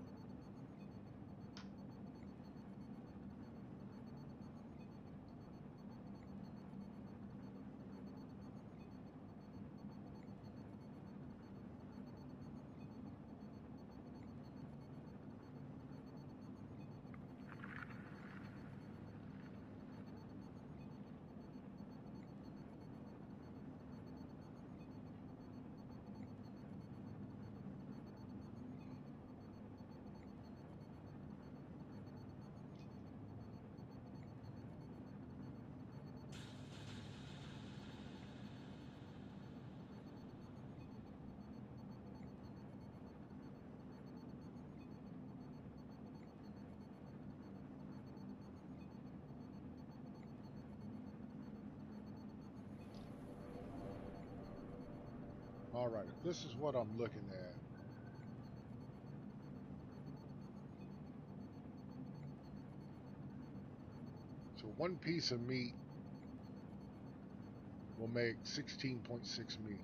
Speaker 1: All right, this is what I'm looking at, so one piece of meat will make 16.6 meals.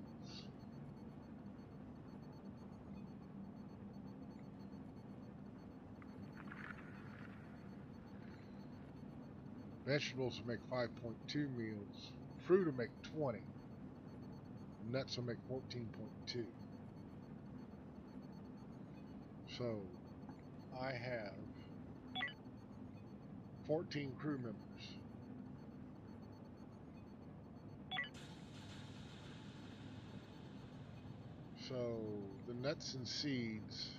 Speaker 1: Vegetables will make 5.2 meals. Fruit will make 20. Nuts will make 14.2. So, I have 14 crew members. So, the nuts and seeds,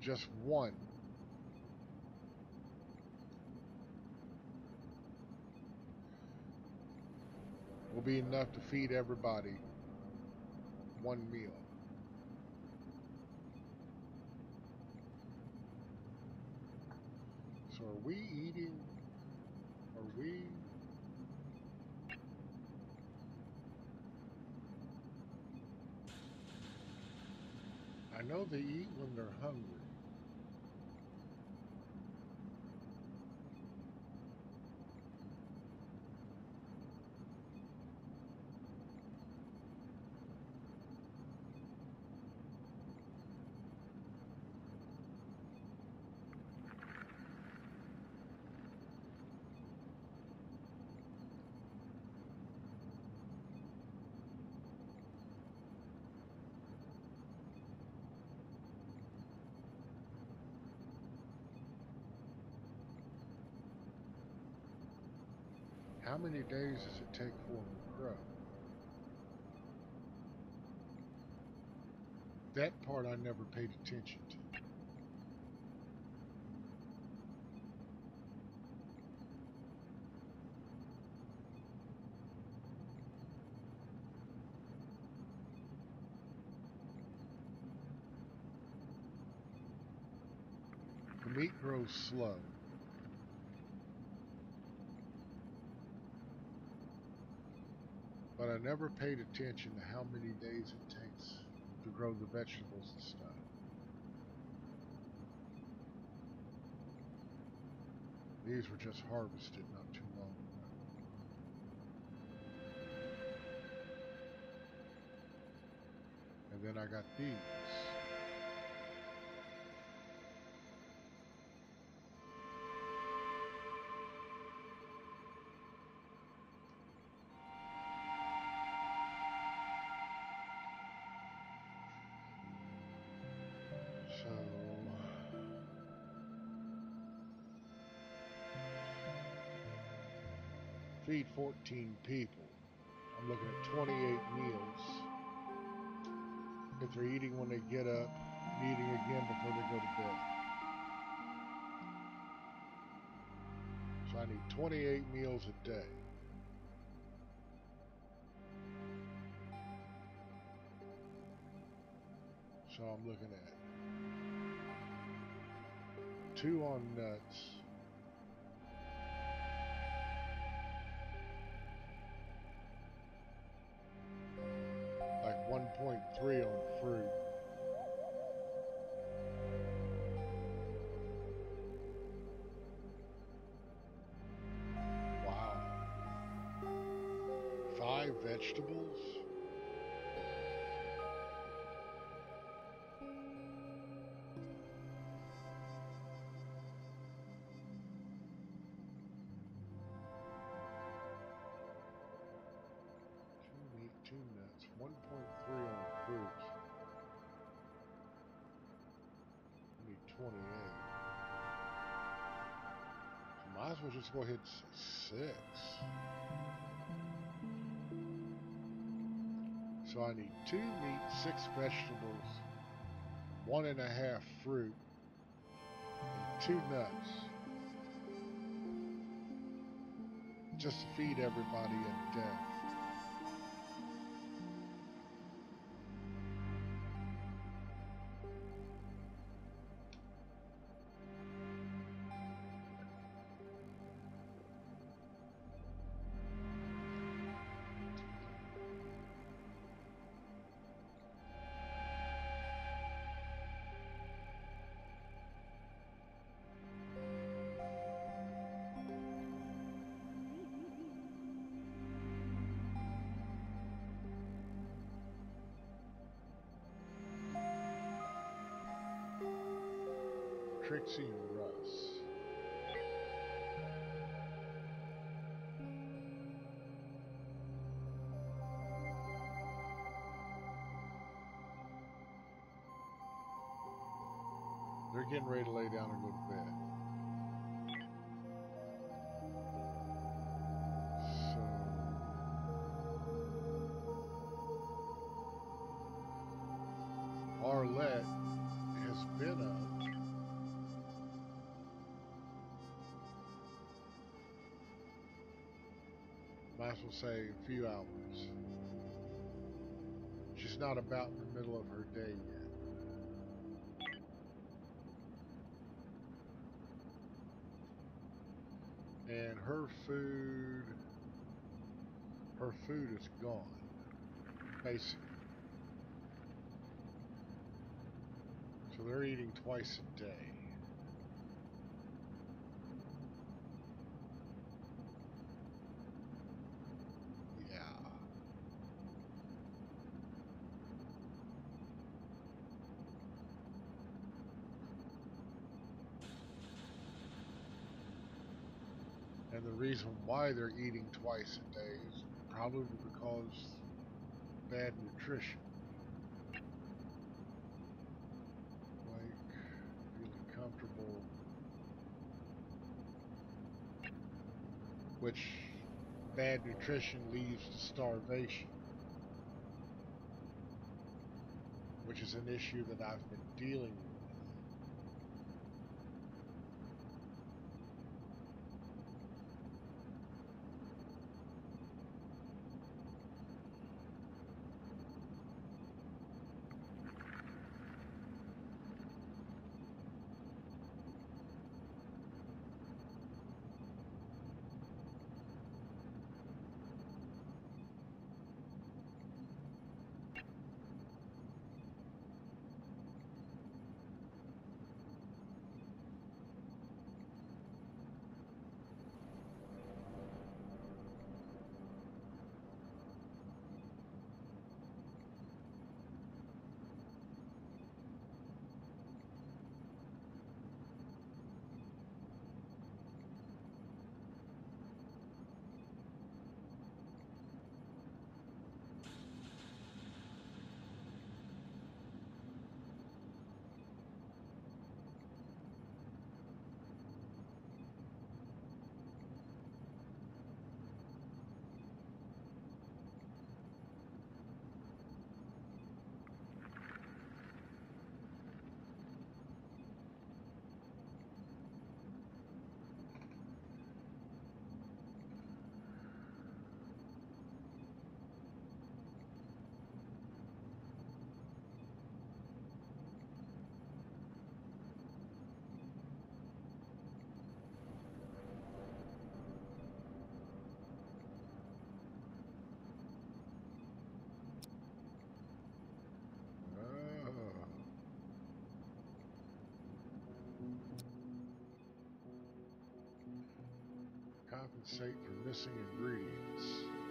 Speaker 1: just one will be enough to feed everybody one meal. So are we eating, are we, I know they eat when they're hungry. How many days does it take for them to grow? That part I never paid attention to. The meat grows slow. I never paid attention to how many days it takes to grow the vegetables and stuff. These were just harvested not too long ago. And then I got these. Feed 14 people. I'm looking at 28 meals. If they're eating when they get up, eating again before they go to bed. So I need 28 meals a day. So I'm looking at two on nuts. 28. So might as well just go ahead and say six. So I need two meat, six vegetables, one and a half fruit, and two nuts. Just to feed everybody in day. Getting ready to lay down and go to bed. Arlette has been. Might as well say a few hours. She's not about in the middle of her day yet. And her food her food is gone basically. So they're eating twice a day yeah And the reason why they're eating twice a day is probably because bad nutrition. Like feeling comfortable. Which bad nutrition leads to starvation. Which is an issue that I've been dealing with. Compensate for missing ingredients.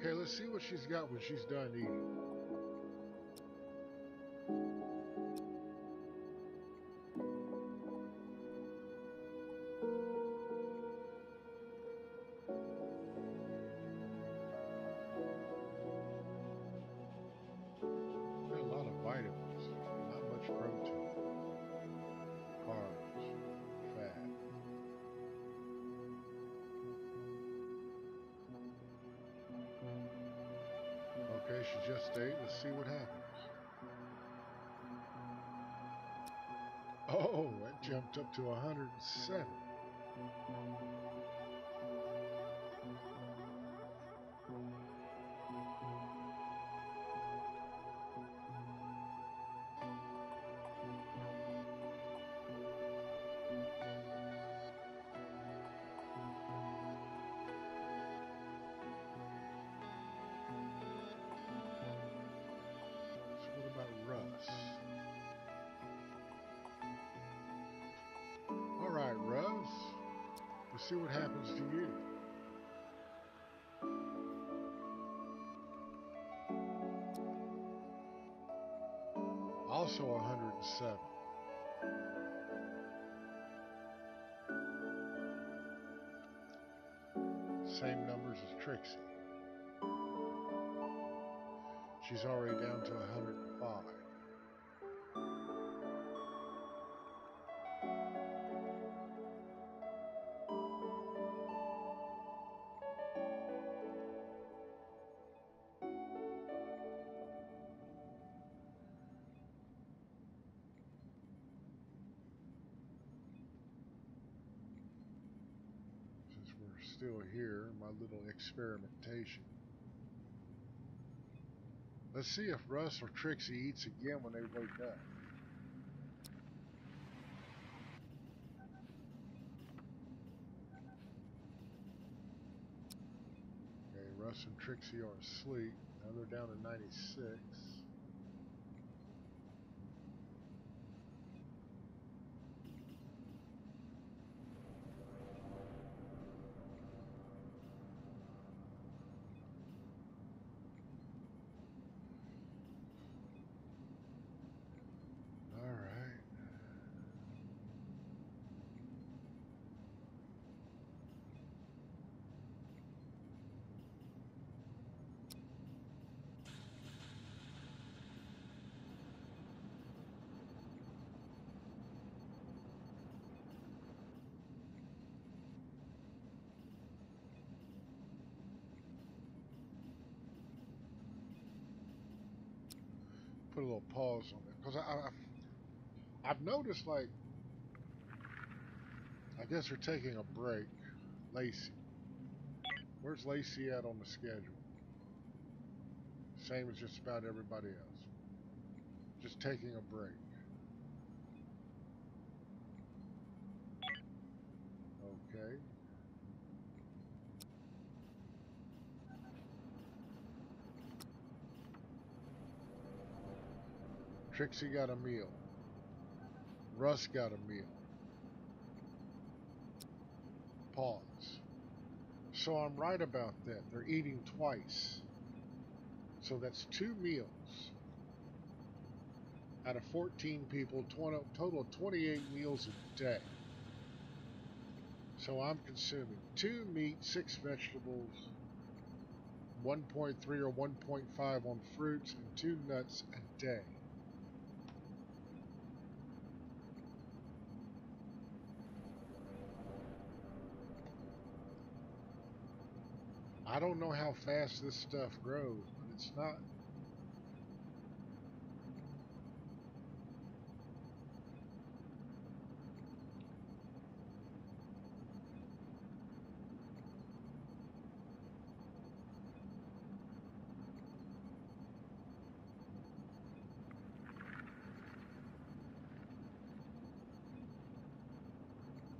Speaker 1: Okay, let's see what she's got when she's done eating. To 107. See what happens to you. Also 107. Same numbers as Trixie. She's already down to 105. Experimentation. Let's see if Russ or Trixie eats again when they wake up. Okay, Russ and Trixie are asleep. Now they're down to 96. Little pause on it because I, I, I've noticed like I guess they're taking a break. Lacey. Where's Lacey at on the schedule? Same as just about everybody else. Just taking a break. Okay. Trixie got a meal. Russ got a meal. Pause. So I'm right about that. They're eating twice. So that's two meals. Out of 14 people, 20, total 28 meals a day. So I'm consuming two meat, six vegetables, 1.3 or 1.5 on fruits, and two nuts a day. I don't know how fast this stuff grows, but it's not.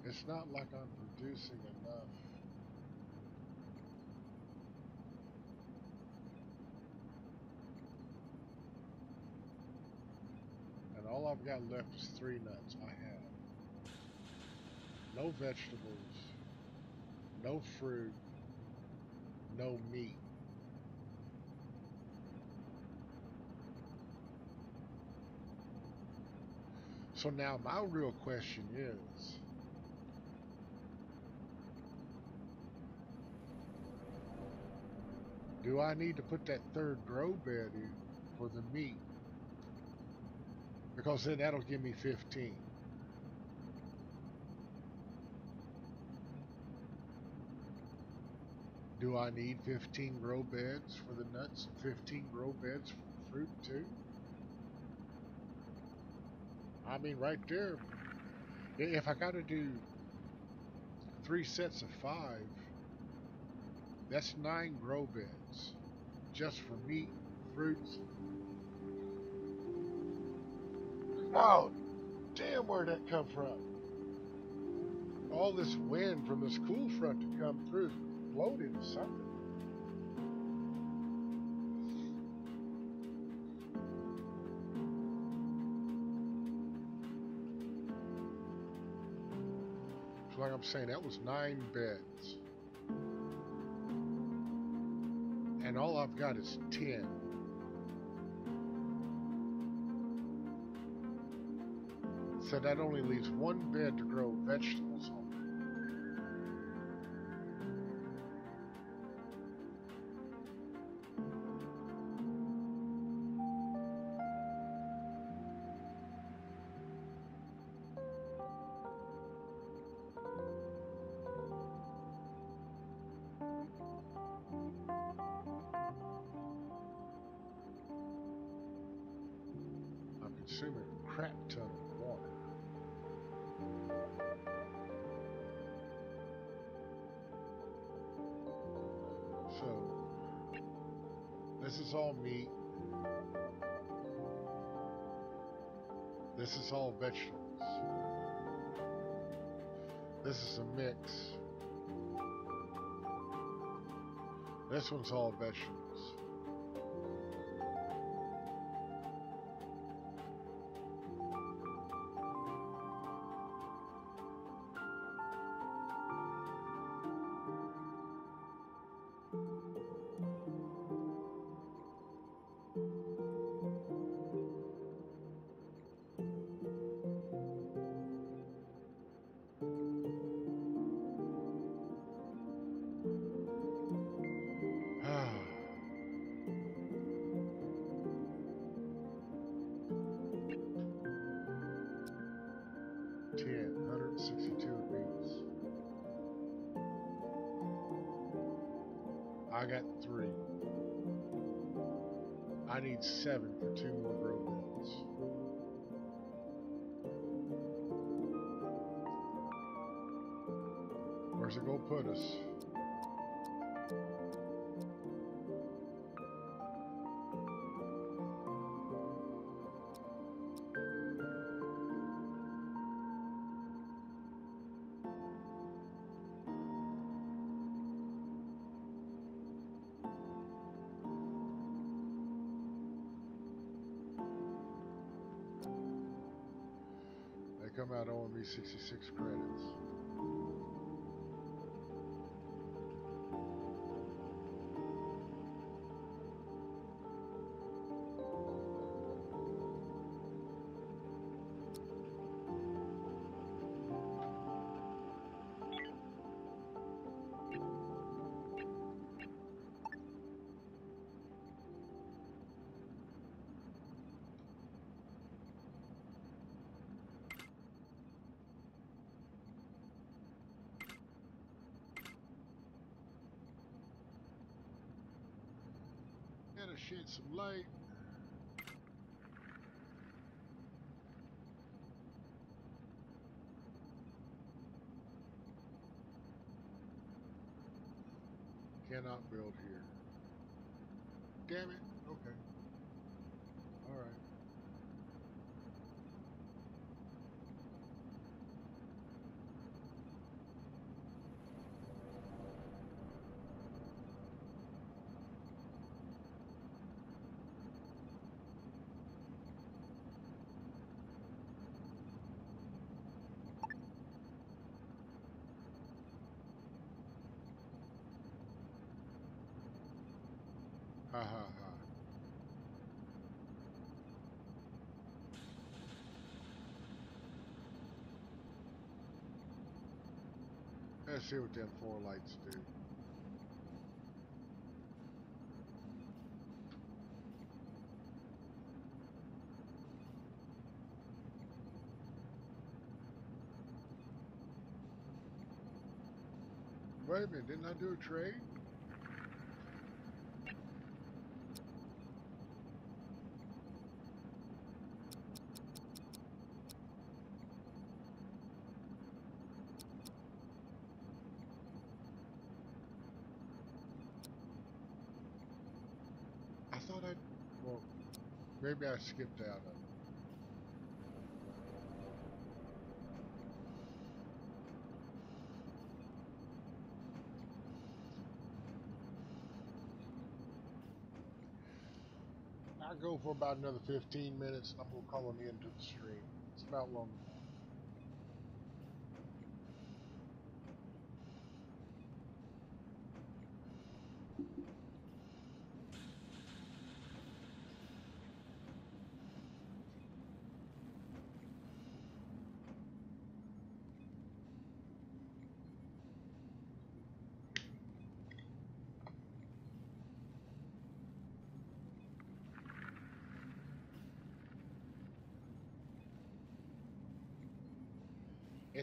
Speaker 1: It's not like I'm producing enough. And all I've got left is three nuts. I have no vegetables, no fruit, no meat. So now my real question is Do I need to put that third grow bed in for the meat? Because then that'll give me 15. Do I need 15 grow beds for the nuts and 15 grow beds for the fruit too? I mean, right there, if I got to do three sets of five, that's nine grow beds just for meat, fruits. Wow, damn, where'd that come from? All this wind from this cool front to come through, blowed into something. like I'm saying, that was nine beds. And all I've got is 10. said that only leaves one bed to grow vegetables on. This one's all vegetables. Come out owing me 66 credits. Gotta shed some light. Cannot build here. Damn it. Okay. Alright. Ha ha ha. Let's see what them four lights do. Wait a minute, didn't I do a trade? Maybe I skipped out of it. I'll go for about another 15 minutes and I'm going to call an end to the stream. It's about long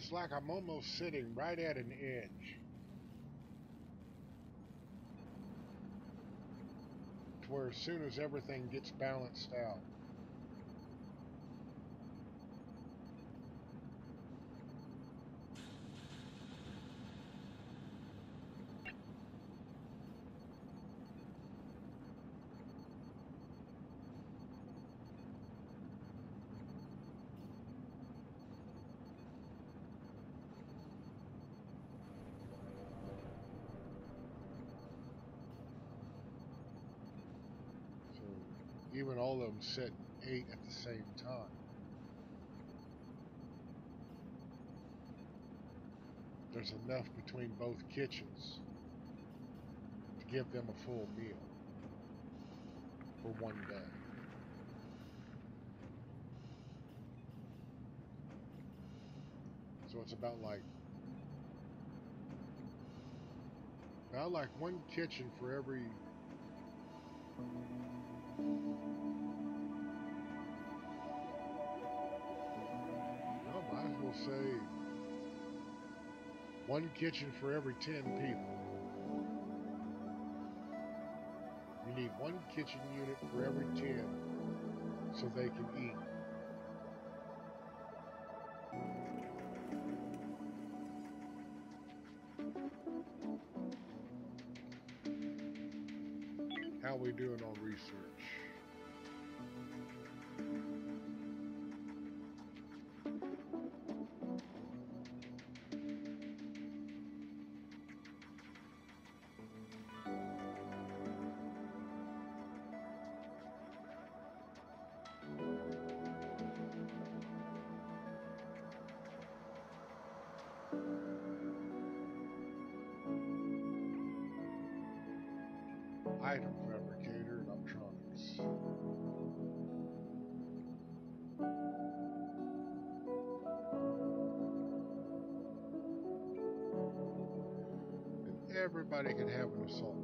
Speaker 1: It's like I'm almost sitting right at an edge. To where as soon as everything gets balanced out, them set eight at the same time. There's enough between both kitchens to give them a full meal for one day. So it's about like about like one kitchen for every well say one kitchen for every 10 people. You need one kitchen unit for every 10 so they can eat. Item fabricator and electronics. And everybody can have an assault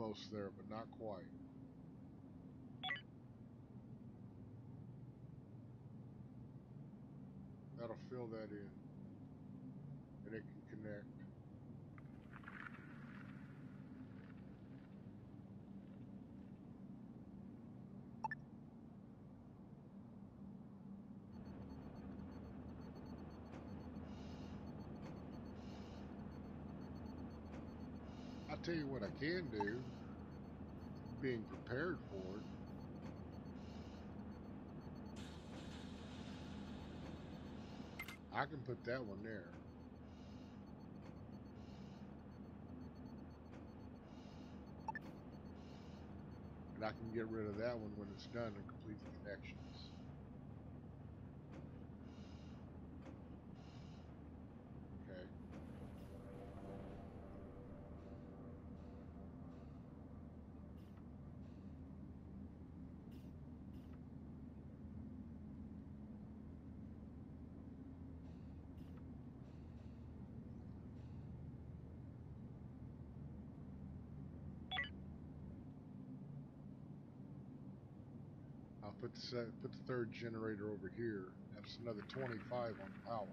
Speaker 1: almost there, but not quite. tell you what I can do, being prepared for it. I can put that one there. And I can get rid of that one when it's done and complete the connection. Put the se- put the third generator over here. That's another 25 on power.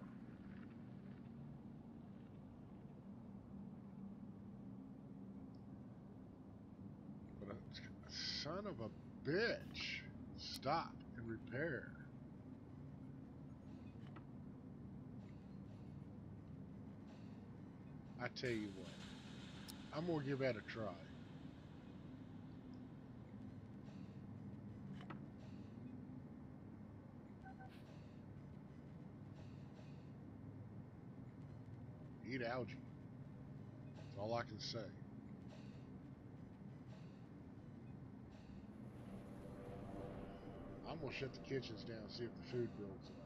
Speaker 1: But a, son of a bitch, stop and repair. I tell you what, I'm gonna give that a try. Eat algae. That's all I can say. I'm gonna shut the kitchens down, see if the food builds up.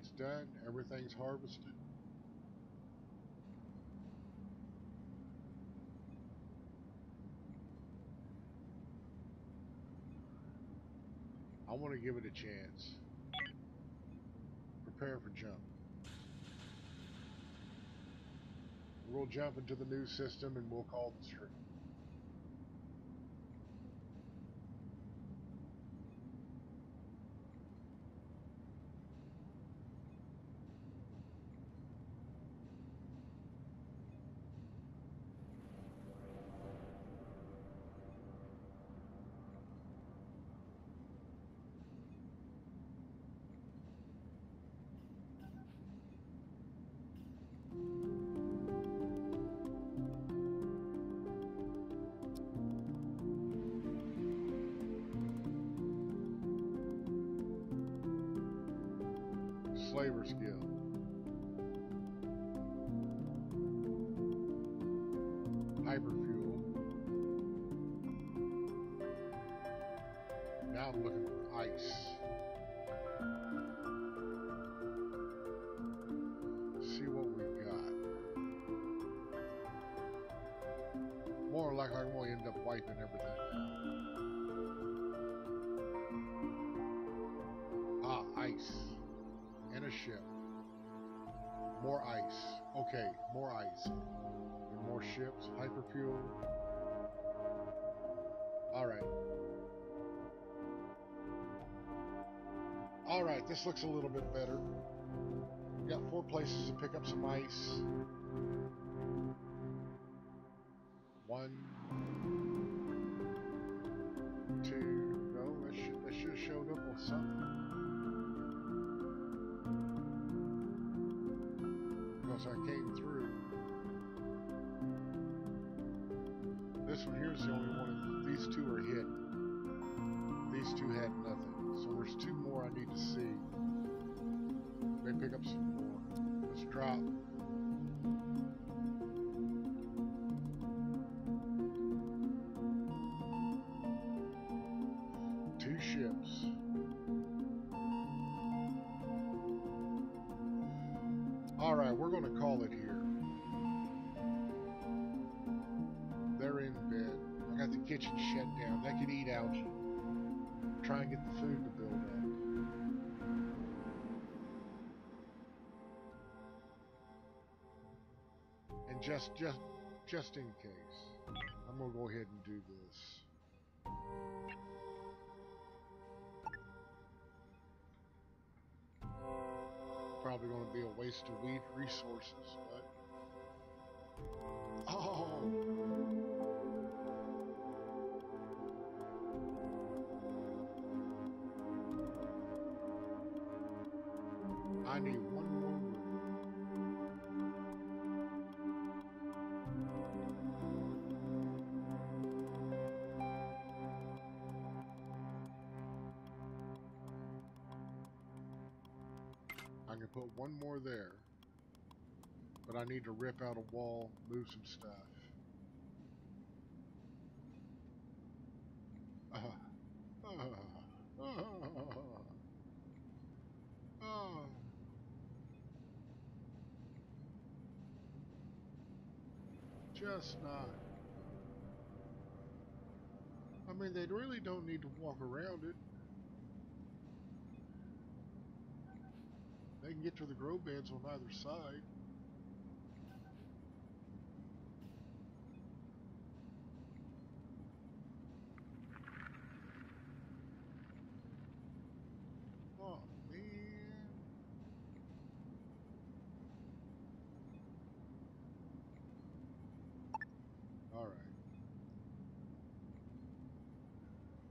Speaker 1: Trade's done, everything's harvested. I want to give it a chance. Prepare for jump. We'll jump into the new system and we'll call the stream. Ship. More ice. Okay, more ice. And more ships. Hyperfuel. Alright. Alright, this looks a little bit better. We got four places to pick up some ice. Just, just, just in case, I'm gonna go ahead and do this. Probably gonna be a waste of weed resources, but more there. But I need to rip out a wall, move some stuff. Uh, uh, uh, uh. Just not. I mean, they really don't need to walk around it. They can get to the grow beds on either side. Oh, man. All right.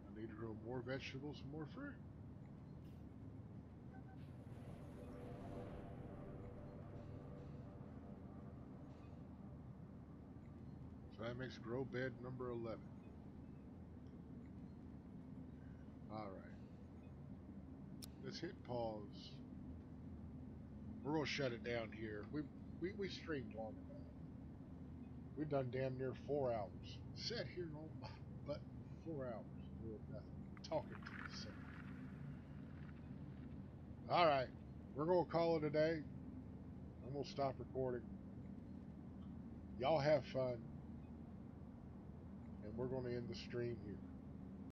Speaker 1: I need to grow more vegetables and more fruit. Makes grow bed number 11. Alright. Let's hit pause. We're going to shut it down here. We, we, we streamed long enough. We've done damn near four hours. Sat here on my butt four hours doing nothing. Talking to myself. Alright. We're going to call it a day. I'm going to stop recording. Y'all have fun and we're going to end the stream here.